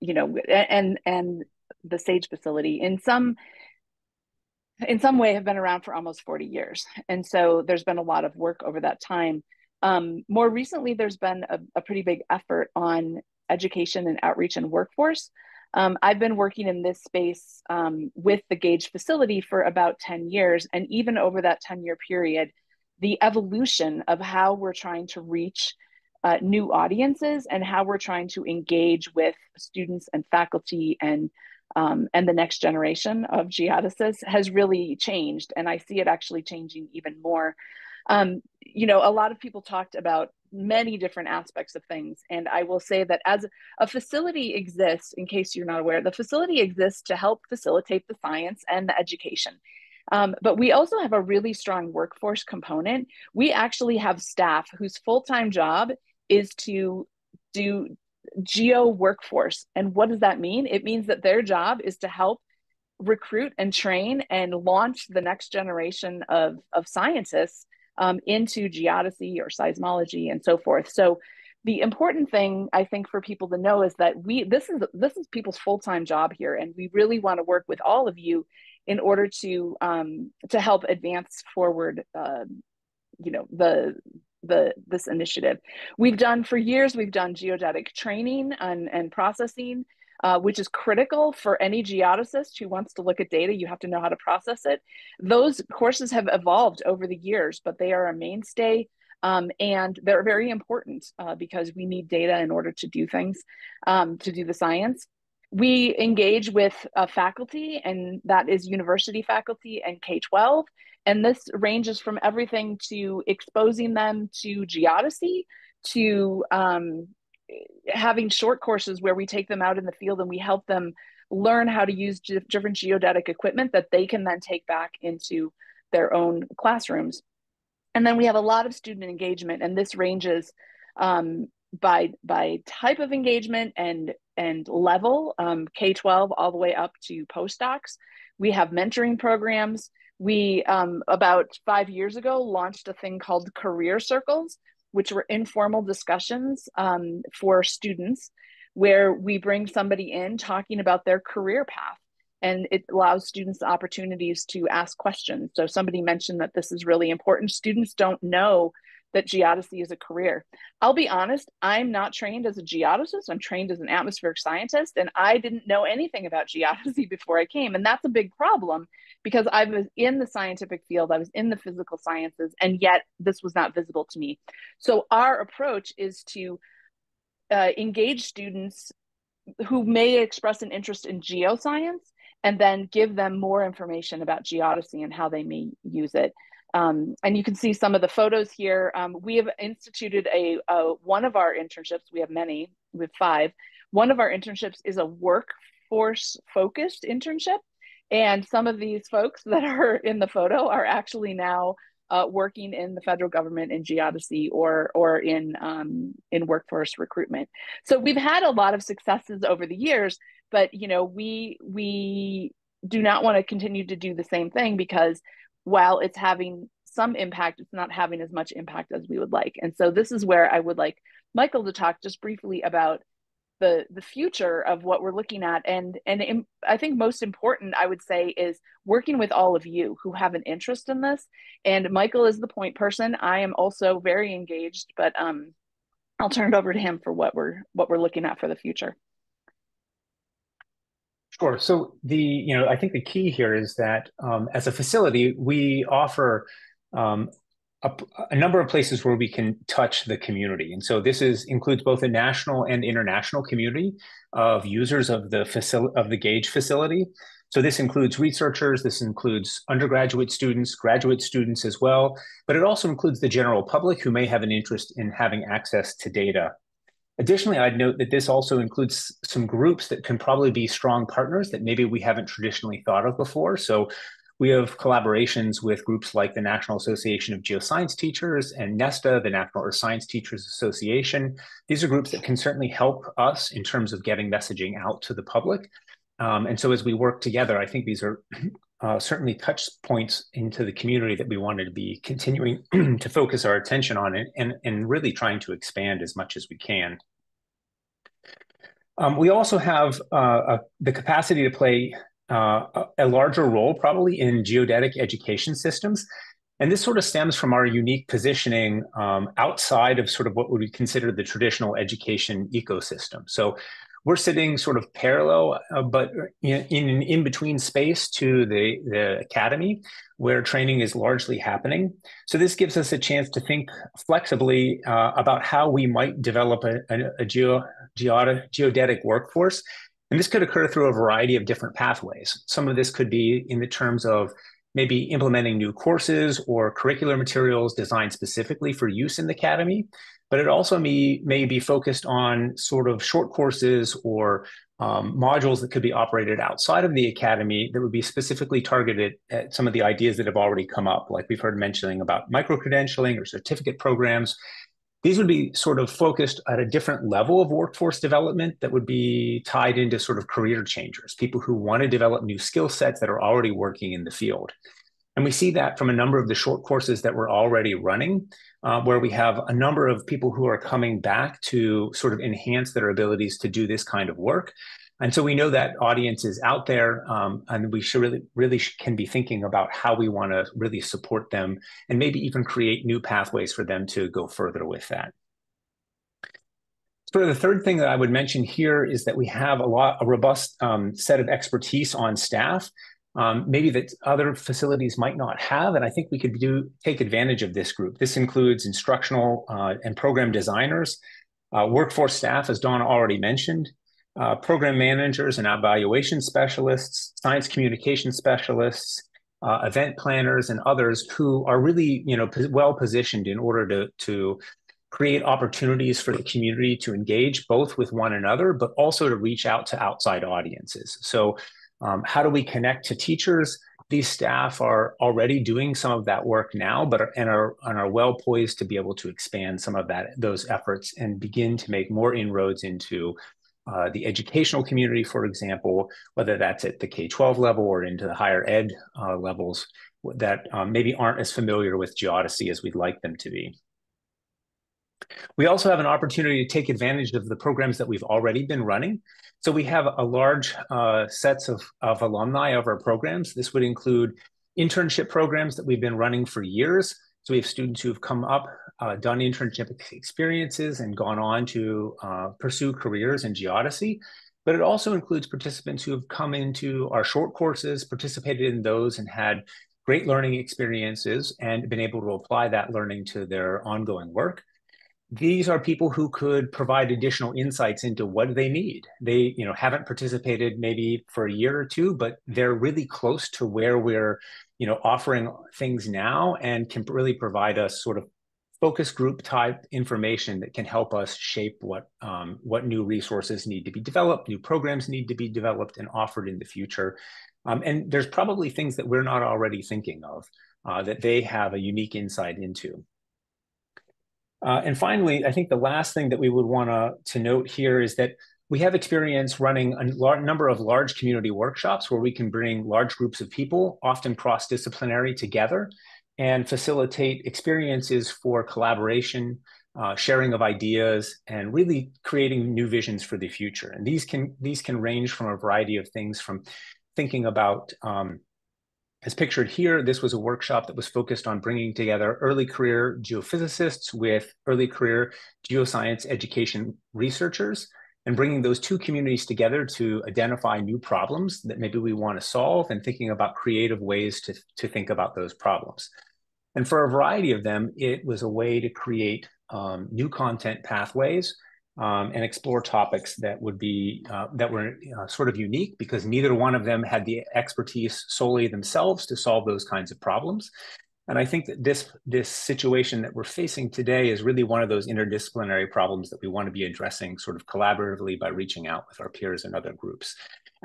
you know, and and the Sage facility in some in some way have been around for almost 40 years, and so there's been a lot of work over that time. Um, more recently, there's been a, a, pretty big effort on education and outreach and workforce. Um, I've been working in this space um, with the Gage facility for about 10 years. And even over that 10 year period, the evolution of how we're trying to reach uh, new audiences and how we're trying to engage with students and faculty and um, and the next generation of geodesists has really changed. And I see it actually changing even more. Um, you know, a lot of people talked about many different aspects of things. And I will say that as a facility exists, in case you're not aware, the facility exists to help facilitate the science and the education. Um, but we also have a really strong workforce component. We actually have staff whose full time job is to do geo workforce. And what does that mean? It means that their job is to help recruit and train and launch the next generation of, of scientists um, into geodesy or seismology and so forth. So the important thing I think for people to know is that we this is this is people's full-time job here and we really want to work with all of you in order to um, to help advance forward uh, you know the the this initiative we've done for years we've done geodetic training and, and processing uh, which is critical for any geodesist who wants to look at data. You have to know how to process it. Those courses have evolved over the years, but they are a mainstay um, and they're very important uh, because we need data in order to do things, um, to do the science. We engage with faculty, and that is university faculty and K 12. And this ranges from everything to exposing them to geodesy to um, having short courses where we take them out in the field and we help them learn how to use different geodetic equipment that they can then take back into their own classrooms. And then we have a lot of student engagement, and this ranges um, by by type of engagement and and level, um, K twelve all the way up to postdocs. We have mentoring programs. We um, about five years ago launched a thing called Career Circles, which were informal discussions um, for students where we bring somebody in talking about their career path and it allows students opportunities to ask questions so somebody mentioned that this is really important students don't know that geodesy is a career. I'll be honest, I'm not trained as a geodesist. I'm trained as an atmospheric scientist, and I didn't know anything about geodesy (laughs) before I came. And that's a big problem because I was in the scientific field, I was in the physical sciences, and yet this was not visible to me. So, our approach is to uh, engage students who may express an interest in geoscience and then give them more information about geodesy and how they may use it. Um, and you can see some of the photos here. Um, we have instituted a, a, one of our internships. We have many. We have five. One of our internships is a workforce focused internship, and some of these folks that are in the photo are actually now uh, working in the federal government in geodesy or or in um, in workforce recruitment. So we've had a lot of successes over the years, but you know we we do not want to continue to do the same thing because while it's having some impact, it's not having as much impact as we would like. And so this is where I would like Michael to talk just briefly about the the future of what we're looking at. And and in, i think most important i would say is working with all of you who have an interest in this. And michael is the point person. I am also very engaged but um i'll turn it over to him for what we're what we're looking at for the future Sure. So the you know I think the key here is that um, as a facility we offer um, a, a, number of places where we can touch the community, and so this is includes both a national and international community of users of the facility of the Gage facility. So this includes researchers, this includes undergraduate students, graduate students as well, but it also includes the general public who may have an interest in having access to data Additionally, I'd note that this also includes some groups that can probably be strong partners that maybe we haven't traditionally thought of before. So we have collaborations with groups like the National Association of Geoscience Teachers and NESTA, the National Earth Science Teachers Association. These are groups that can certainly help us in terms of getting messaging out to the public. Um, and so as we work together, I think these are (clears throat) uh, certainly touch points into the community that we wanted to be continuing (clears throat) to focus our attention on it and, and really trying to expand as much as we can. Um, we also have uh, a, the capacity to play uh, a larger role probably in geodetic education systems. And this sort of stems from our unique positioning um, outside of sort of what would be considered the traditional education ecosystem. So we're sitting sort of parallel, uh, but in, in an in-between space to the, the academy where training is largely happening. So this gives us a chance to think flexibly uh, about how we might develop a, a, a geo, geodetic workforce. And this could occur through a variety of different pathways. Some of this could be in the terms of maybe implementing new courses or curricular materials designed specifically for use in the academy but it also may, may be focused on sort of short courses or um, modules that could be operated outside of the academy that would be specifically targeted at some of the ideas that have already come up, like we've heard mentioning about micro-credentialing or certificate programs. These would be sort of focused at a different level of workforce development that would be tied into sort of career changers, people who want to develop new skill sets that are already working in the field. And we see that from a number of the short courses that we're already running, uh, where we have a number of people who are coming back to sort of enhance their abilities to do this kind of work. And so we know that audience is out there, um, and we should really, really can be thinking about how we want to really support them, and maybe even create new pathways for them to go further with that. Sort of the third thing that I would mention here is that we have a lot, a robust um, set of expertise on staff um, maybe that other facilities might not have. And I think we could do take advantage of this group. This includes instructional uh, and program designers, uh, workforce staff, as Dawn already mentioned, uh, program managers and evaluation specialists, science communication specialists, uh, event planners, and others who are really, you know, well positioned in order to to create opportunities for the community to engage both with one another, but also to reach out to outside audiences. So um, how do we connect to teachers? These staff are already doing some of that work now, but are, and are and are well poised to be able to expand some of that those efforts and begin to make more inroads into uh, the educational community, for example, whether that's at the K-12 level or into the higher ed uh, levels that um, maybe aren't as familiar with geodesy as we'd like them to be. We also have an opportunity to take advantage of the programs that we've already been running. So we have a large uh, sets of, of alumni of our programs. This would include internship programs that we've been running for years. So we have students who've come up, uh, done internship experiences and gone on to uh, pursue careers in geodesy. But it also includes participants who have come into our short courses, participated in those and had great learning experiences and been able to apply that learning to their ongoing work these are people who could provide additional insights into what they need. They you know haven't participated maybe for a year or two but they're really close to where we're you know offering things now and can really provide us sort of focus group type information that can help us shape what um, what new resources need to be developed new programs need to be developed and offered in the future. Um, and there's probably things that we're not already thinking of uh, that they have a unique insight into uh, and finally, I think the last thing that we would want to note here is that we have experience running a number of large community workshops where we can bring large groups of people, often cross-disciplinary, together and facilitate experiences for collaboration, uh, sharing of ideas, and really creating new visions for the future. And these can these can range from a variety of things, from thinking about um, as pictured here, this was a workshop that was focused on bringing together early career geophysicists with early career geoscience education researchers and bringing those two communities together to identify new problems that maybe we want to solve and thinking about creative ways to, to think about those problems. And for a variety of them, it was a way to create um, new content pathways um, and explore topics that would be uh, that were uh, sort of unique because neither one of them had the expertise solely themselves to solve those kinds of problems. And I think that this this situation that we're facing today is really one of those interdisciplinary problems that we want to be addressing sort of collaboratively by reaching out with our peers and other groups.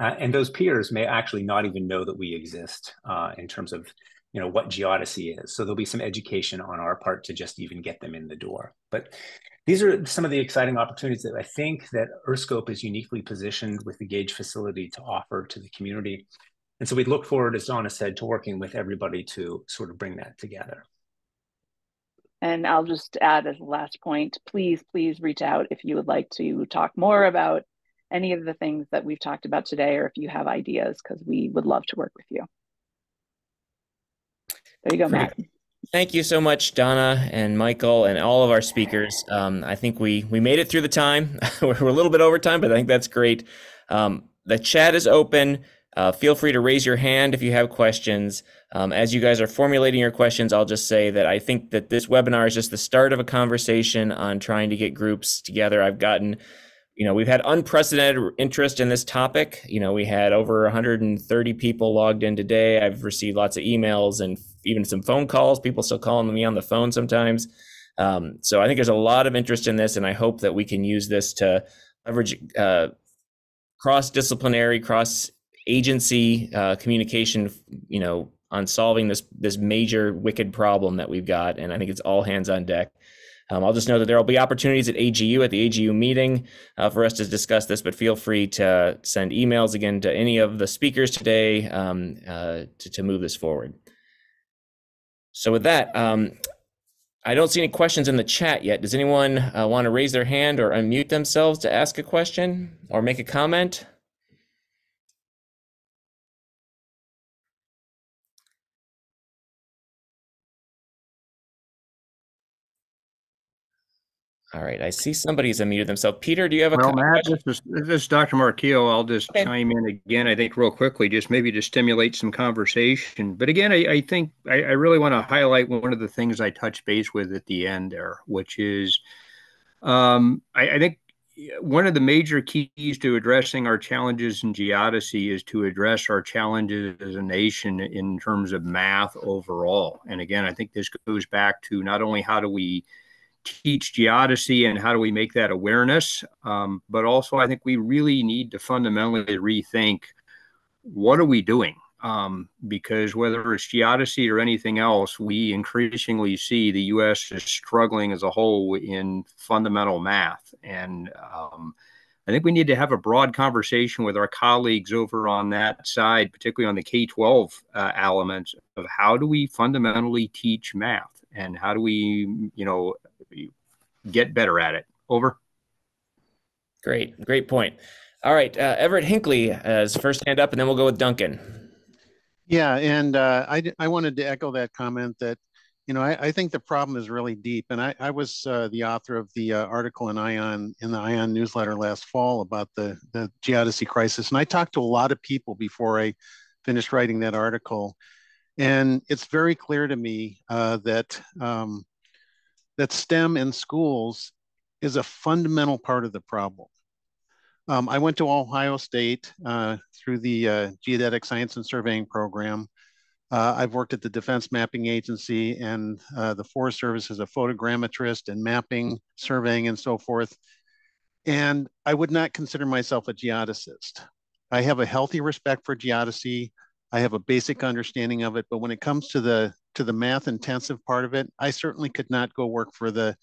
Uh, and those peers may actually not even know that we exist uh, in terms of you know what geodesy is. So there'll be some education on our part to just even get them in the door. But these are some of the exciting opportunities that I think that Earthscope is uniquely positioned with the Gage facility to offer to the community. And so we look forward, as Donna said, to working with everybody to sort of bring that together. And I'll just add as a last point, please, please reach out if you would like to talk more about any of the things that we've talked about today, or if you have ideas, because we would love to work with you. There you go, Matt. Thank you so much, Donna and Michael and all of our speakers. Um, I think we we made it through the time. (laughs) we're, a little bit over time, but I think that's great. Um, the chat is open. Uh, feel free to raise your hand if you have questions. Um, as you guys are formulating your questions, I'll just say that I think that this webinar is just the start of a conversation on trying to get groups together. I've gotten you know, we've had unprecedented interest in this topic. You know, we had over 130 people logged in today. I've received lots of emails and even some phone calls. People still calling me on the phone sometimes. Um, so I think there's a lot of interest in this, and I hope that we can use this to leverage uh, cross-disciplinary, cross-agency uh, communication. You know, on solving this this major wicked problem that we've got, and I think it's all hands on deck. Um, I'll just know that there will be opportunities at AGU, at the AGU meeting, uh, for us to discuss this, but feel free to send emails again to any of the speakers today um, uh, to, to, move this forward. So with that, um, I don't see any questions in the chat yet. Does anyone uh, want to raise their hand or unmute themselves to ask a question or make a comment? All right, I see somebody's unmuted themselves. Peter, do you have a well, Matt, this is, this is Dr. Markiel. I'll just okay. chime in again, I think, real quickly, just maybe to stimulate some conversation. But again, I, I think I, I, really want to highlight one of the things I touched base with at the end there, which is um, I, I think one of the major keys to addressing our challenges in geodesy is to address our challenges as a nation in terms of math overall. And again, I think this goes back to not only how do we teach geodesy and how do we make that awareness. Um, but also, I think we really need to fundamentally rethink what are we doing? Um, because whether it's geodesy or anything else, we increasingly see the U.S. is struggling as a whole in fundamental math. And um, I think we need to have a broad conversation with our colleagues over on that side, particularly on the K 12 uh, elements of how do we fundamentally teach math and how do we, you know, get better at it. Over. Great, great point. All right, uh, Everett Hinckley as first hand up, and then we'll go with Duncan. Yeah, and uh, I, I wanted to echo that comment that, you know, I, I think the problem is really deep. And I, I was uh, the author of the uh, article in ION in the ION newsletter last fall about the, the geodesy crisis. And I talked to a lot of people before I finished writing that article. And it's very clear to me uh, that um, that STEM in schools is a fundamental part of the problem. Um, I went to Ohio State uh, through the uh, Geodetic Science and Surveying program. Uh, I've worked at the Defense Mapping Agency and uh, the Forest Service as a photogrammetrist and mapping, surveying, and so forth. And I would not consider myself a geodesist. I have a healthy respect for geodesy. I have a basic understanding of it, but when it comes to the to the math intensive part of it, I certainly could not go work for the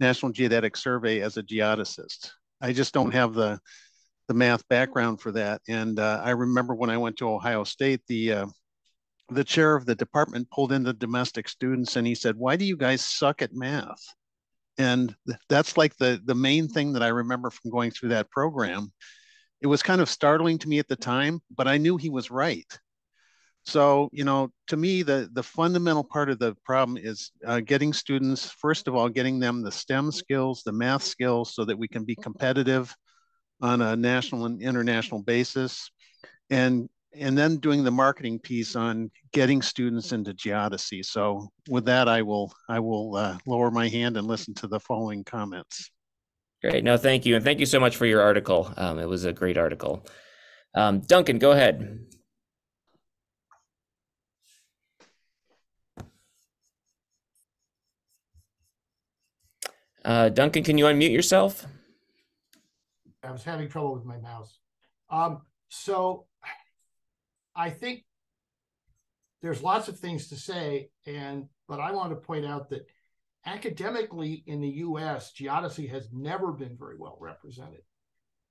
National Geodetic Survey as a geodesist. I just don't have the the math background for that. And uh, I remember when I went to Ohio State, the uh, the chair of the department pulled in the domestic students and he said, "Why do you guys suck at math?" And that's like the the main thing that I remember from going through that program. It was kind of startling to me at the time, but I knew he was right so, you know, to me, the, the fundamental part of the problem is uh, getting students, first of all, getting them the STEM skills, the math skills, so that we can be competitive on a national and international basis. And, and then doing the marketing piece on getting students into geodesy. So with that, I will, I will uh, lower my hand and listen to the following comments. Great. No, thank you. And thank you so much for your article. Um, it was a great article. Um, Duncan, go ahead. Uh, Duncan, can you unmute yourself? I was having trouble with my mouse. Um, so I think there's lots of things to say, and but I want to point out that academically in the U.S., geodesy has never been very well represented.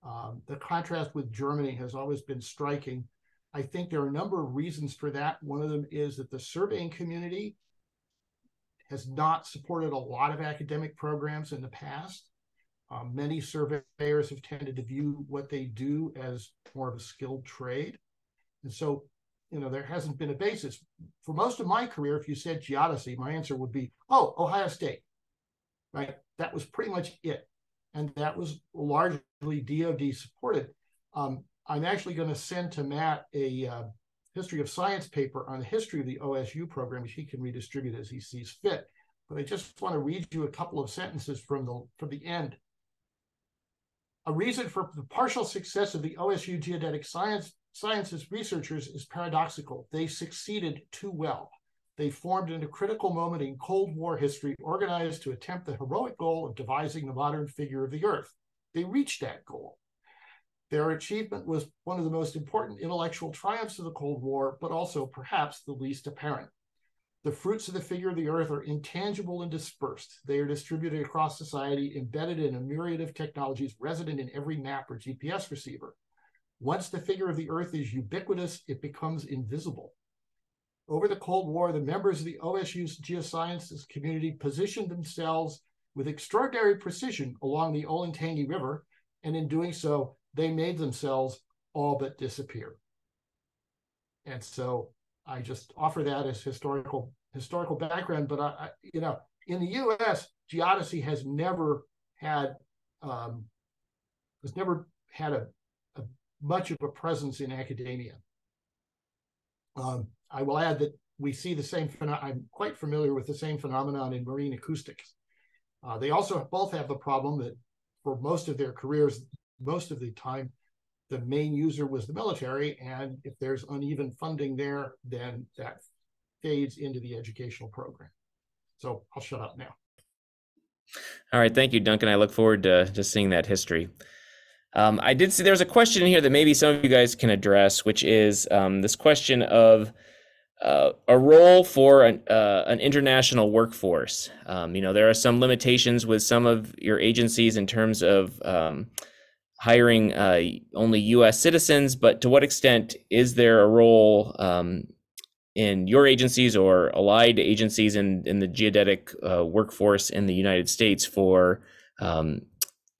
Um, the contrast with Germany has always been striking. I think there are a number of reasons for that. One of them is that the surveying community has not supported a lot of academic programs in the past. Um, many surveyors have tended to view what they do as more of a skilled trade. And so you know, there hasn't been a basis. For most of my career, if you said geodesy, my answer would be, oh, Ohio State, right? That was pretty much it. And that was largely DoD supported. Um, I'm actually going to send to Matt a uh, history of science paper on the history of the OSU program, which he can redistribute as he sees fit. But I just want to read you a couple of sentences from the from the end. A reason for the partial success of the OSU geodetic science sciences researchers is paradoxical. They succeeded too well. They formed in a critical moment in Cold War history, organized to attempt the heroic goal of devising the modern figure of the Earth. They reached that goal. Their achievement was one of the most important intellectual triumphs of the Cold War, but also perhaps the least apparent. The fruits of the figure of the earth are intangible and dispersed. They are distributed across society, embedded in a myriad of technologies resident in every map or GPS receiver. Once the figure of the earth is ubiquitous, it becomes invisible. Over the Cold War, the members of the OSU's geosciences community positioned themselves with extraordinary precision along the Olentangy River, and in doing so, they made themselves all but disappear. And so I just offer that as historical historical background. But I, I you know, in the U.S., geodesy has never had um, has never had a, a, much of a presence in academia. Um, I will add that we see the same. I'm quite familiar with the same phenomenon in marine acoustics. Uh, they also both have the problem that for most of their careers, most of the time, the main user was the military. And if there's uneven funding there, then that fades into the educational program. So I'll shut up now. All right. Thank you, Duncan. I look forward to just seeing that history. Um, I did see there's a question in here that maybe some of you guys can address, which is um, this question of uh, a role for an, uh, an international workforce. Um, you know, there are some limitations with some of your agencies in terms of um, hiring uh, only U.S. citizens, but to what extent is there a role um, in your agencies or allied agencies in, in the geodetic uh, workforce in the United States for um,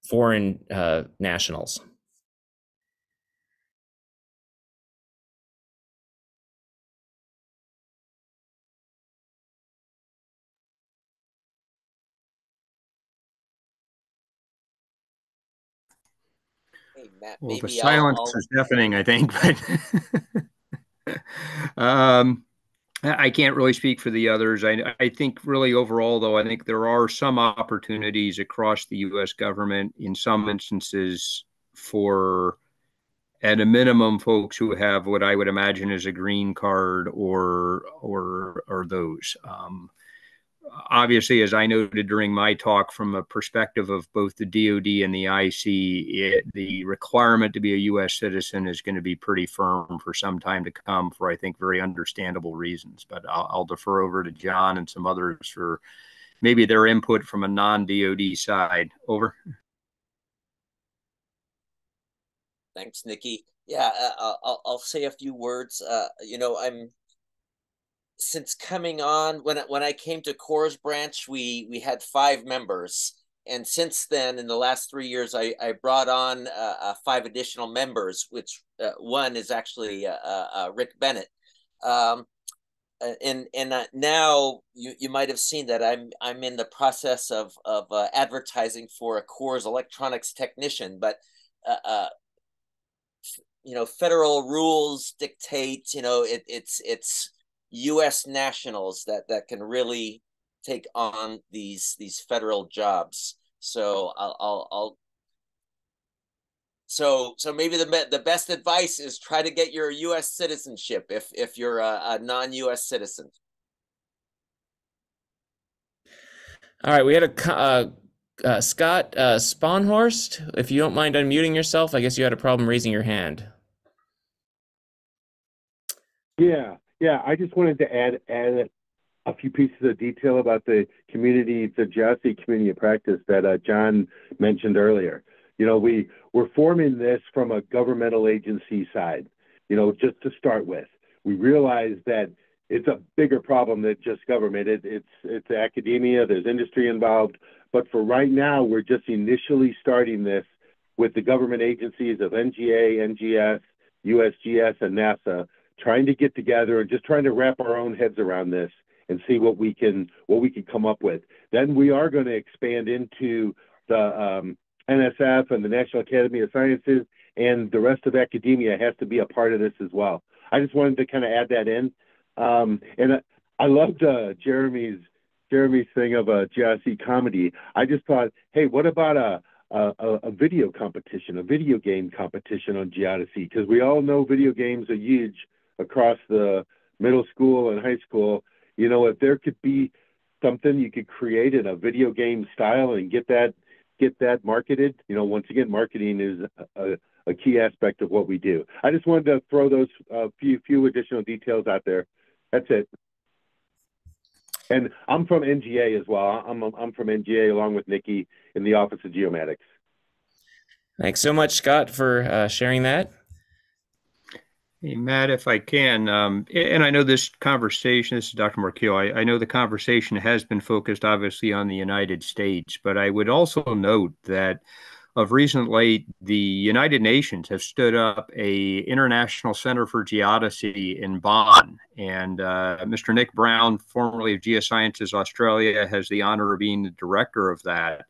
foreign uh, nationals? Matt, Well, the silence I'll, I'll is deafening, I think, but (laughs) um, I I can't really speak for the others. I, I think really overall, though, I think there are some opportunities across the U.S. government in some instances for, at a minimum, folks who have what I would imagine is a green card or or or those. Um, obviously, as I noted during my talk, from a perspective of both the DoD and the IC, it, the requirement to be a U.S. citizen is going to be pretty firm for some time to come, for I think very understandable reasons. But I'll, I'll defer over to John and some others for maybe their input from a non-DoD side. Over. Thanks, Nikki. Yeah, uh, I'll, I'll say a few words. Uh, you know, I'm since coming on when when I came to CORS Branch, we we had five members, and since then, in the last three years, I I brought on uh, uh, five additional members, which uh, one is actually uh, uh, uh, Rick Bennett. Um, and and now you, you might have seen that I'm I'm in the process of of advertising for a CORS electronics technician, but you know federal rules dictate you know it, it's it's U.S. nationals that that can really take on these these federal jobs. So I'll I'll, I'll so so maybe the the best advice is try to get your U.S. citizenship if if you're a, a non-U.S. citizen. All right, we had a uh, uh, Scott uh, Sponhorst. If you don't mind unmuting yourself, I guess you had a problem raising your hand. Yeah, yeah, I just wanted to add add a few pieces of detail about the community, the geodesy community of practice that uh, John mentioned earlier. You know, we we're forming this from a governmental agency side. You know, just to start with, we realize that it's a bigger problem than just government. It, it's it's academia. There's industry involved. But for right now, we're just initially starting this with the government agencies of NGA, NGS, USGS, and NASA trying to get together and just trying to wrap our own heads around this and see what we can what we can come up with. Then we are going to expand into the um, NSF and the National Academy of Sciences, and the rest of academia has to be a part of this as well. I just wanted to kind of add that in, um, and I, I loved uh, Jeremy's Jeremy's thing of a geodesy comedy. I just thought, hey, what about a a, a video competition, a video game competition on geodesy? Because we all know video games are huge across the middle school and high school. You know, if there could be something you could create in a video game style and get that get that marketed, you know, once again, marketing is a, a key aspect of what we do. I just wanted to throw those uh, few few additional details out there. That's it. And I'm from NGA as well. I'm I'm from NGA along with Nikki in the Office of Geomatics. Thanks so much, Scott, for uh, sharing that. Hey, Matt, if I can, um, and I know this conversation, this is Dr. Markiel, I, I know the conversation has been focused obviously on the United States, but I would also note that of recent late, the United Nations have stood up a International Center for Geodesy in Bonn, and uh, Mr. Nick Brown, formerly of Geosciences Australia, has the honor of being the director of that.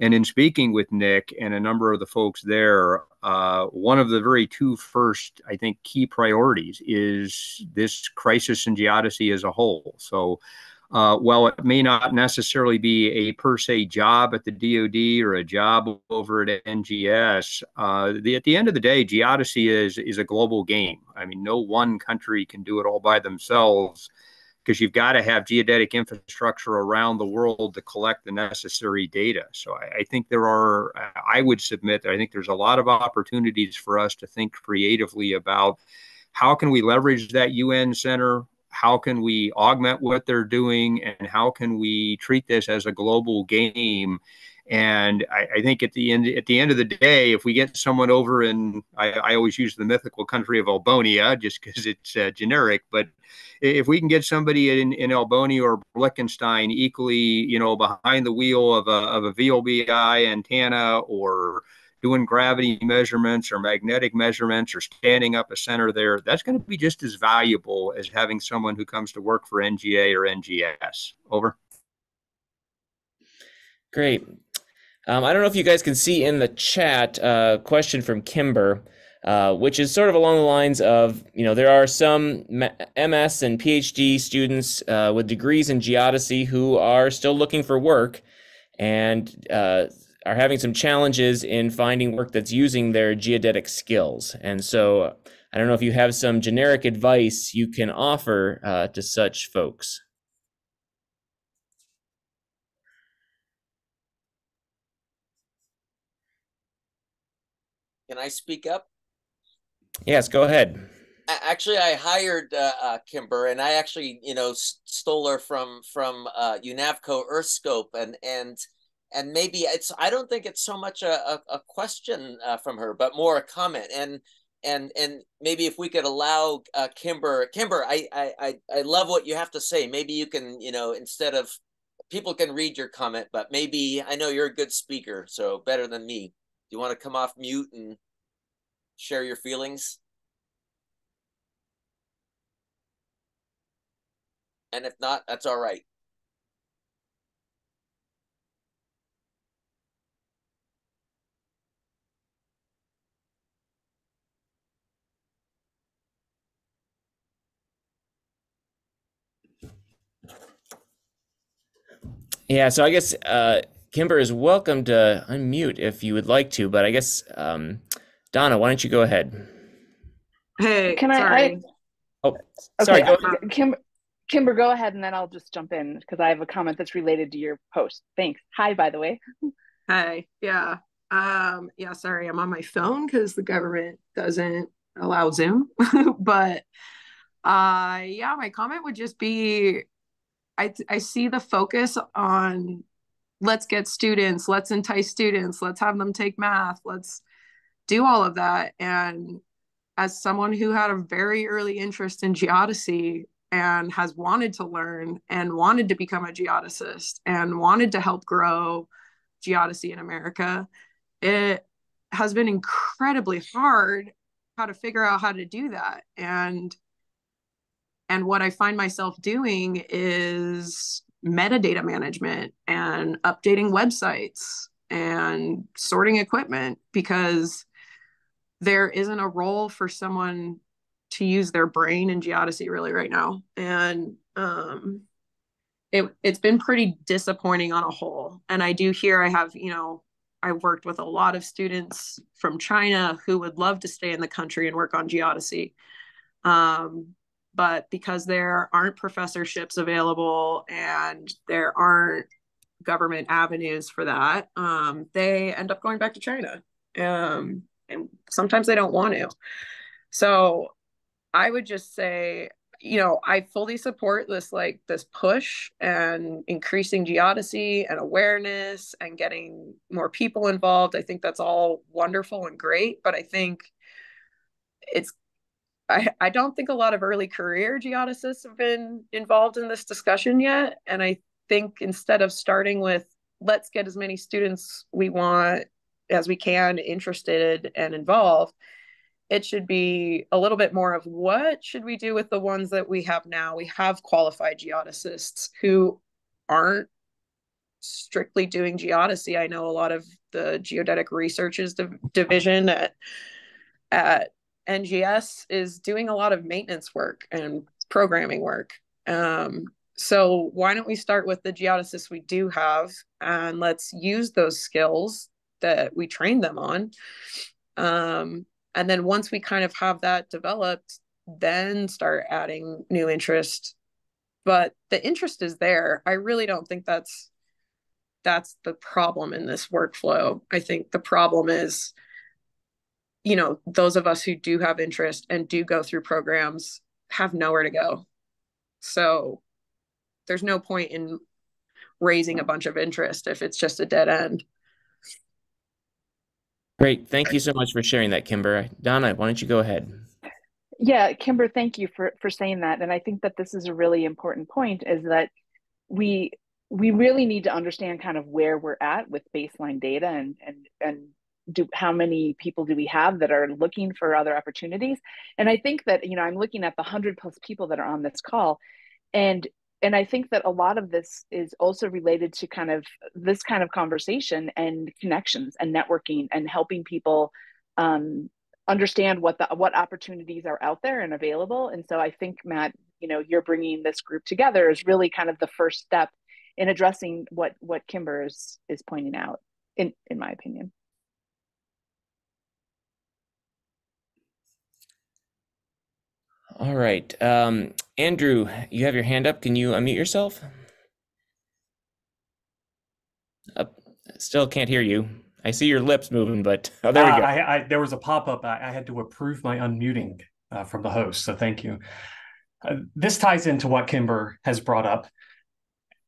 And in speaking with Nick and a number of the folks there, uh, one of the very two first, I think, key priorities is this crisis in geodesy as a whole. So, uh, while it may not necessarily be a per se job at the DoD or a job over at NGS, uh, the, at the end of the day, geodesy is is a global game. I mean, no one country can do it all by themselves because you've got to have geodetic infrastructure around the world to collect the necessary data. So I, I, think there are, I would submit that I think there's a lot of opportunities for us to think creatively about how can we leverage that UN center? How can we augment what they're doing? And how can we treat this as a global game? And I, I, think at the end at the end of the day, if we get someone over in, I, I always use the mythical country of Albonia just because it's uh, generic, but if we can get somebody in, in Albonia or Liechtenstein equally, you know, behind the wheel of a, of a VLBI antenna or doing gravity measurements or magnetic measurements or standing up a center there, that's going to be just as valuable as having someone who comes to work for NGA or NGS. Over. Great. Um, I don't know if you guys can see in the chat a uh, question from Kimber. Uh, which is sort of along the lines of, you know, there are some MS and PhD students uh, with degrees in geodesy who are still looking for work and uh, are having some challenges in finding work that's using their geodetic skills. And so I don't know if you have some generic advice you can offer uh, to such folks. Can I speak up? Yes, go ahead. Actually, I hired uh, uh, Kimber, and I actually, you know, stole her from from uh, UNAVCO EarthScope, and and and maybe it's I don't think it's so much a a, a question uh, from her, but more a comment, and and and maybe if we could allow uh, Kimber, Kimber, I, I I love what you have to say. Maybe you can, you know, instead of people can read your comment, but maybe I know you're a good speaker, so better than me. Do you want to come off mute and share your feelings? And if not, that's all right. Yeah, so I guess uh, Kimber is welcome to unmute if you would like to, but I guess um, Donna, why don't you go ahead? Hey, can sorry. I? I oh, sorry. Okay, go Kim, Kimber, go ahead, and then I'll just jump in because I have a comment that's related to your post. Thanks. Hi, by the way. (laughs) Hi. Yeah. Um. Yeah. Sorry, I'm on my phone because the government doesn't allow Zoom. (laughs) but, uh, yeah, my comment would just be, I I see the focus on let's get students, let's entice students, let's have them take math, let's do all of that. And as someone who had a very early interest in geodesy and has wanted to learn and wanted to become a geodesist and wanted to help grow geodesy in America, it has been incredibly hard how to figure out how to do that. And and what I find myself doing is metadata management and updating websites and sorting equipment because there isn't a role for someone to use their brain in geodesy really right now. And um, it, it's been pretty disappointing on a whole. And i do hear i have you know i worked with a lot of students from china who would love to stay in the country and work on geodesy. Um, but because there aren't professorships available and there aren't government avenues for that, um, they end up going back to China. Um, and sometimes they don't want to. So I would just say, you know, I fully support this like this push and increasing geodesy and awareness and getting more people involved. I think that's all wonderful and great, but I think it's I, I don't think a lot of early career geodesists have been involved in this discussion yet. And I think instead of starting with let's get as many students we want as we can interested and involved, it should be a little bit more of what should we do with the ones that we have now? We have qualified geodesists who aren't strictly doing geodesy. I know a lot of the geodetic researches div- division at at NGS is doing a lot of maintenance work and programming work. Um, so why don't we start with the geodesists we do have and let's use those skills that we trained them on. Um, and then once we kind of have that developed, then start adding new interest. But the interest is there. I really don't think that's that's the problem in this workflow. I think the problem is you know those of us who do have interest and do go through programs have nowhere to go. So there's no point in raising a bunch of interest if it's just a dead end. Great. Thank you so much for sharing that kimber. Donna why don't you go ahead? Yeah kimber thank you for for saying that. And i think that this is a really important point is that we we really need to understand kind of where we're at with baseline data and and and do how many people do we have that are looking for other opportunities? And i think that you know i'm looking at the 100 plus people that are on this call and and i think that a lot of this is also related to kind of this kind of conversation and connections and networking and helping people um, understand what the what opportunities are out there and available. And so i think matt you know you're bringing this group together is really kind of the first step in addressing what what kimber is is pointing out in in my opinion All right. Um, Andrew, you have your hand up. Can you unmute yourself? Uh, still can't hear you. I see your lips moving, but oh, there we uh, go. I, I, there was a pop up. I, I, had to approve my unmuting uh, from the host, so thank you. Uh, this ties into what Kimber has brought up.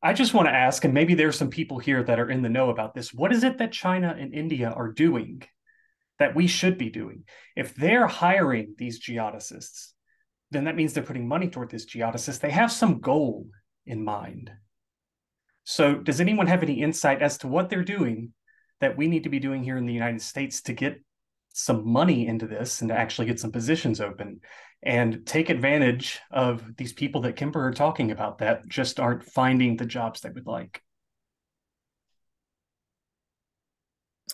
I just want to ask, and maybe there's some people here that are in the know about this. What is it that China and India are doing that we should be doing? If they're hiring these geodesists, then that means they're putting money toward this geodesist. They have some goal in mind. So, does anyone have any insight as to what they're doing that we need to be doing here in the United States to get some money into this and to actually get some positions open and take advantage of these people that Kimber are talking about that just aren't finding the jobs they would like?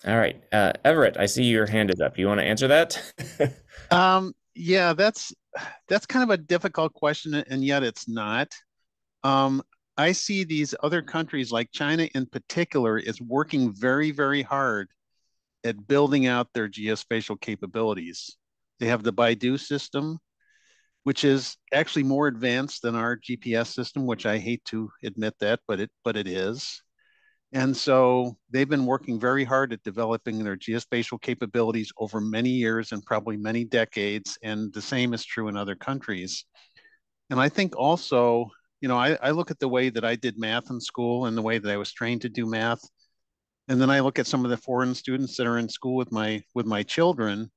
All right, uh, Everett, I see your hand is up. You want to answer that? (laughs) um, yeah, that's that's kind of a difficult question, and yet it's not. Um, I see these other countries, like China in particular, is working very, very hard at building out their geospatial capabilities. They have the Beidou system, which is actually more advanced than our GPS system, which I hate to admit that, but it but it is. And so they've been working very hard at developing their geospatial capabilities over many years and probably many decades. And the same is true in other countries. And I think also, you know, I, I look at the way that I did math in school and the way that I was trained to do math. And then I look at some of the foreign students that are in school with my with my children.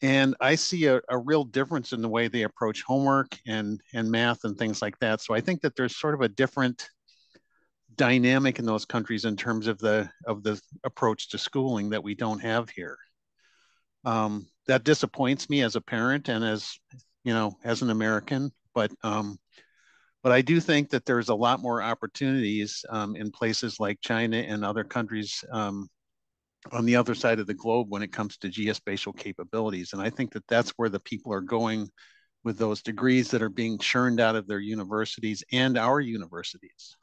And I see a, a real difference in the way they approach homework and, and math and things like that. So I think that there's sort of a different dynamic in those countries in terms of the of the approach to schooling that we don't have here. Um, that disappoints me as a parent and as you know as an American, but um, but I do think that there's a lot more opportunities um, in places like China and other countries um, on the other side of the globe when it comes to geospatial capabilities. And I think that that's where the people are going with those degrees that are being churned out of their universities and our universities.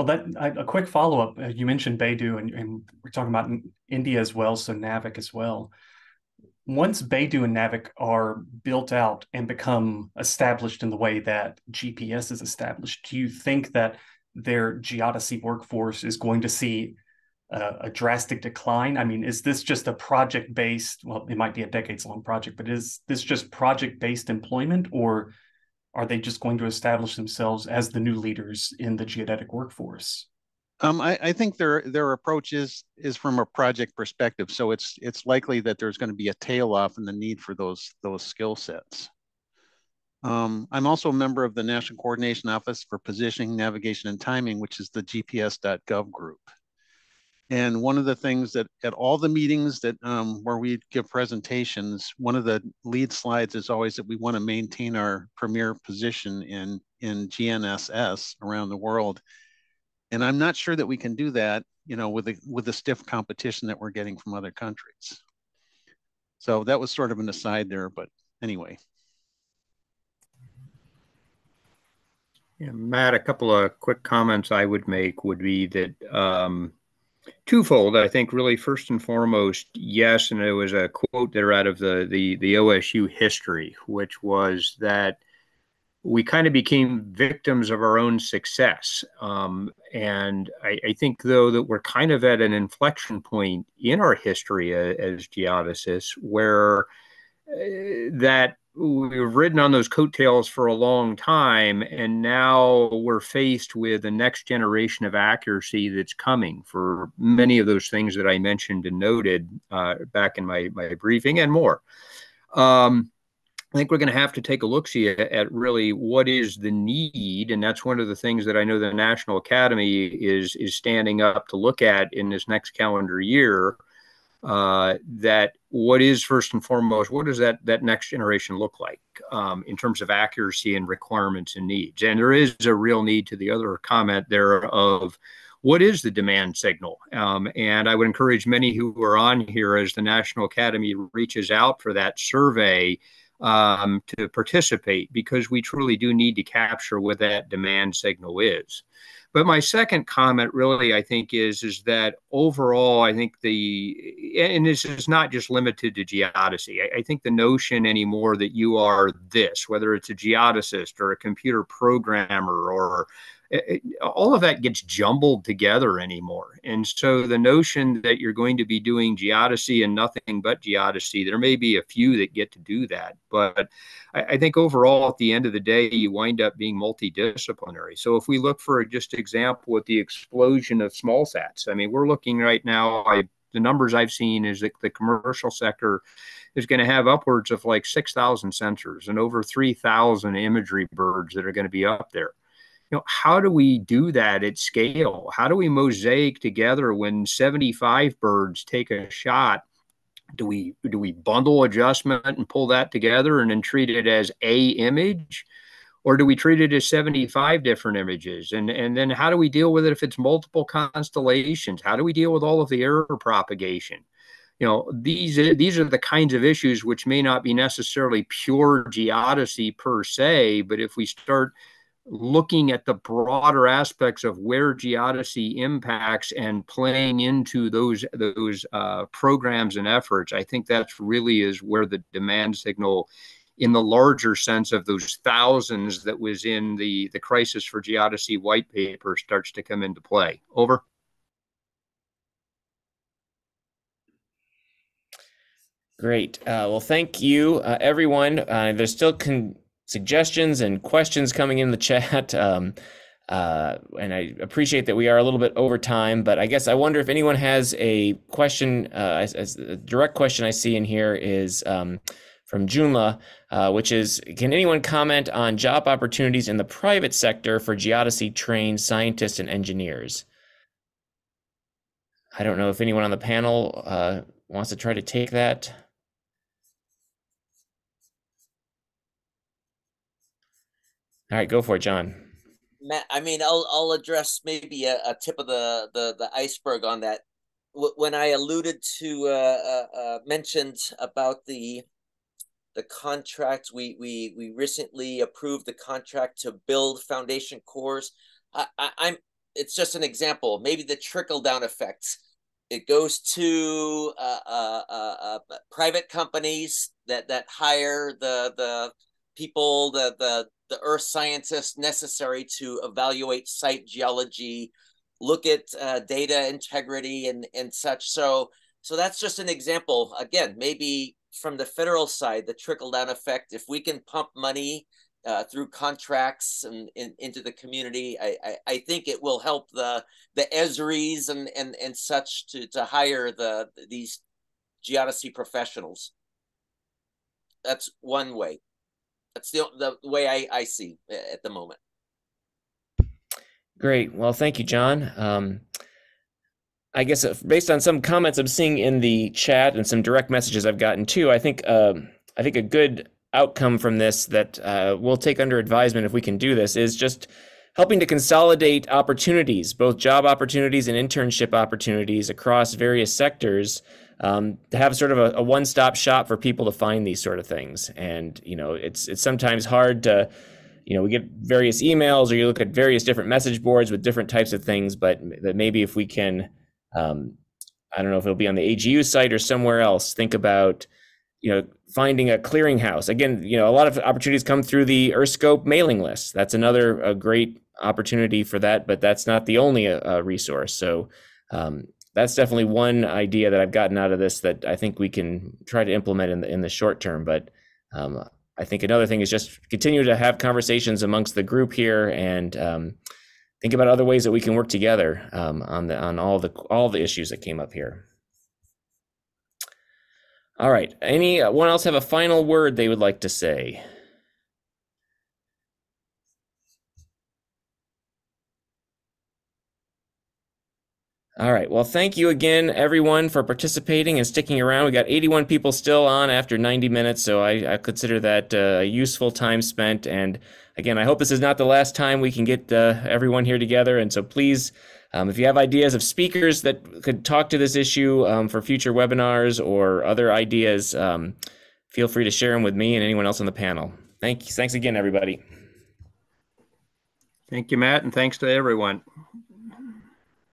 Well, that a quick follow up. Uh, you mentioned Beidou, and, and, we're talking about India as well, so NAVIC as well. Once Beidou and NAVIC are built out and become established in the way that GPS is established, do you think that their geodesy workforce is going to see a drastic decline? I mean, is this just a project based? Well, it might be a decades long project, but is this just project based employment, or are they just going to establish themselves as the new leaders in the geodetic workforce? Um, I, I, think their their approach is is from a project perspective. So it's it's likely that there's going to be a tail off in the need for those those skill sets. Um, I'm also a member of the National Coordination Office for Positioning, Navigation, and Timing, which is the GPS.gov group. And one of the things that at all the meetings that um, where we give presentations, one of the lead slides is always that we want to maintain our premier position in in GNSS around the world. And I'm not sure that we can do that, you know, with the with the stiff competition that we're getting from other countries. So that was sort of an aside there, but anyway. Yeah, Matt, a couple of quick comments I would make would be that um, twofold. I think really first and foremost, yes, and it was a quote there out of the the the OSU history, which was that we kind of became victims of our own success. Um, and I, I, think, though, that we're kind of at an inflection point in our history as, as geodesists where uh, that we've ridden on those coattails for a long time, and now we're faced with the next generation of accuracy that's coming for many of those things that I mentioned and noted uh, back in my, my briefing and more. Um, I think we're going to have to take a look see at, at, really what is the need, and that's one of the things that I know the National Academy is is standing up to look at in this next calendar year uh, that what is first and foremost, what does that that next generation look like um, in terms of accuracy and requirements and needs? And there is a real need to the other comment there of what is the demand signal? Um, and I would encourage many who are on here as the National Academy reaches out for that survey um, to participate because we truly do need to capture what that demand signal is. But my second comment really, I think, is is that overall, I think the and this is not just limited to geodesy. I, I think the notion anymore that you are this, whether it's a geodesist or a computer programmer or it, all of that gets jumbled together anymore. And so the notion that you're going to be doing geodesy and nothing but geodesy, there may be a few that get to do that. But I, I think overall, at the end of the day, you wind up being multidisciplinary. So if we look for just example with the explosion of small sats, I mean, we're looking right now, I, the numbers I've seen is that the commercial sector is going to have upwards of like 6,000 sensors and over 3,000 imagery birds that are going to be up there you know how do we do that at scale? How do we mosaic together when 75 birds take a shot? Do we do we bundle adjustment and pull that together and then treat it as a image? Or do we treat it as 75 different images? And and then how do we deal with it if it's multiple constellations? How do we deal with all of the error propagation? You know these these are the kinds of issues which may not be necessarily pure geodesy per se but if we start looking at the broader aspects of where geodesy impacts and playing into those those uh, programs and efforts, I think that's really is where the demand signal, in the larger sense of those thousands that was in the the crisis for geodesy white paper, starts to come into play. Over. Great. Uh, well, thank you, uh, everyone. Uh, there's still con- suggestions and questions coming in the chat. (laughs) Um, uh, and I appreciate that we are a little bit over time, but I guess I wonder if anyone has a question. Uh, as, a direct question I see in here is um, from Junla, uh, which is Can anyone comment on job opportunities in the private sector for geodesy trained scientists and engineers? I don't know if anyone on the panel uh, wants to try to take that. All right, go for it, John. Matt, I mean, I'll I'll address maybe a, a tip of the, the the iceberg on that. When I alluded to uh, uh, uh, mentioned about the the contract, we we we recently approved the contract to build foundation CORS. I, I, I'm it's just an example. Maybe the trickle down effects. It goes to uh, uh, uh, uh, private companies that that hire the the people, the the the earth scientists necessary to evaluate site geology, look at uh, data integrity and and such. So so that's just an example. Again, maybe from the federal side, the trickle down effect. If we can pump money uh, through contracts and, into the community, I, I, I think it will help the the Esris and and and such to to hire the these geodesy professionals. That's one way. That's the the way I I see at the moment. Great. Well, thank you, John. Um, I guess uh, based on some comments I'm seeing in the chat and some direct messages I've gotten too, I think um, I think a good outcome from this that uh, we'll take under advisement if we can do this is just helping to consolidate opportunities, both job opportunities and internship opportunities across various sectors. Um, to have sort of a, a one-stop shop for people to find these sort of things, and you know, it's it's sometimes hard to, you know, we get various emails or you look at various different message boards with different types of things, but that maybe if we can um, I don't know if it'll be on the AGU site or somewhere else. Think about, you know, finding a clearinghouse. Again, you know, a lot of opportunities come through the Earthscope mailing list. That's another a great opportunity for that, but that's not the only uh, resource. So um, that's definitely one idea that I've gotten out of this that I think we can try to implement in the in the short term. But um, I think another thing is just continue to have conversations amongst the group here and um, think about other ways that we can work together um, on the on all the all the issues that came up here. All right. Anyone else have a final word they would like to say? All right. Well, thank you again, everyone, for participating and sticking around. We got 81 people still on after 90 minutes, so I, I consider that uh, a useful time spent. And again, I hope this is not the last time we can get uh, everyone here together. And so please, um, if you have ideas of speakers that could talk to this issue um, for future webinars or other ideas, um, feel free to share them with me and anyone else on the panel. Thank you. Thanks again, everybody. Thank you, Matt, and thanks to everyone.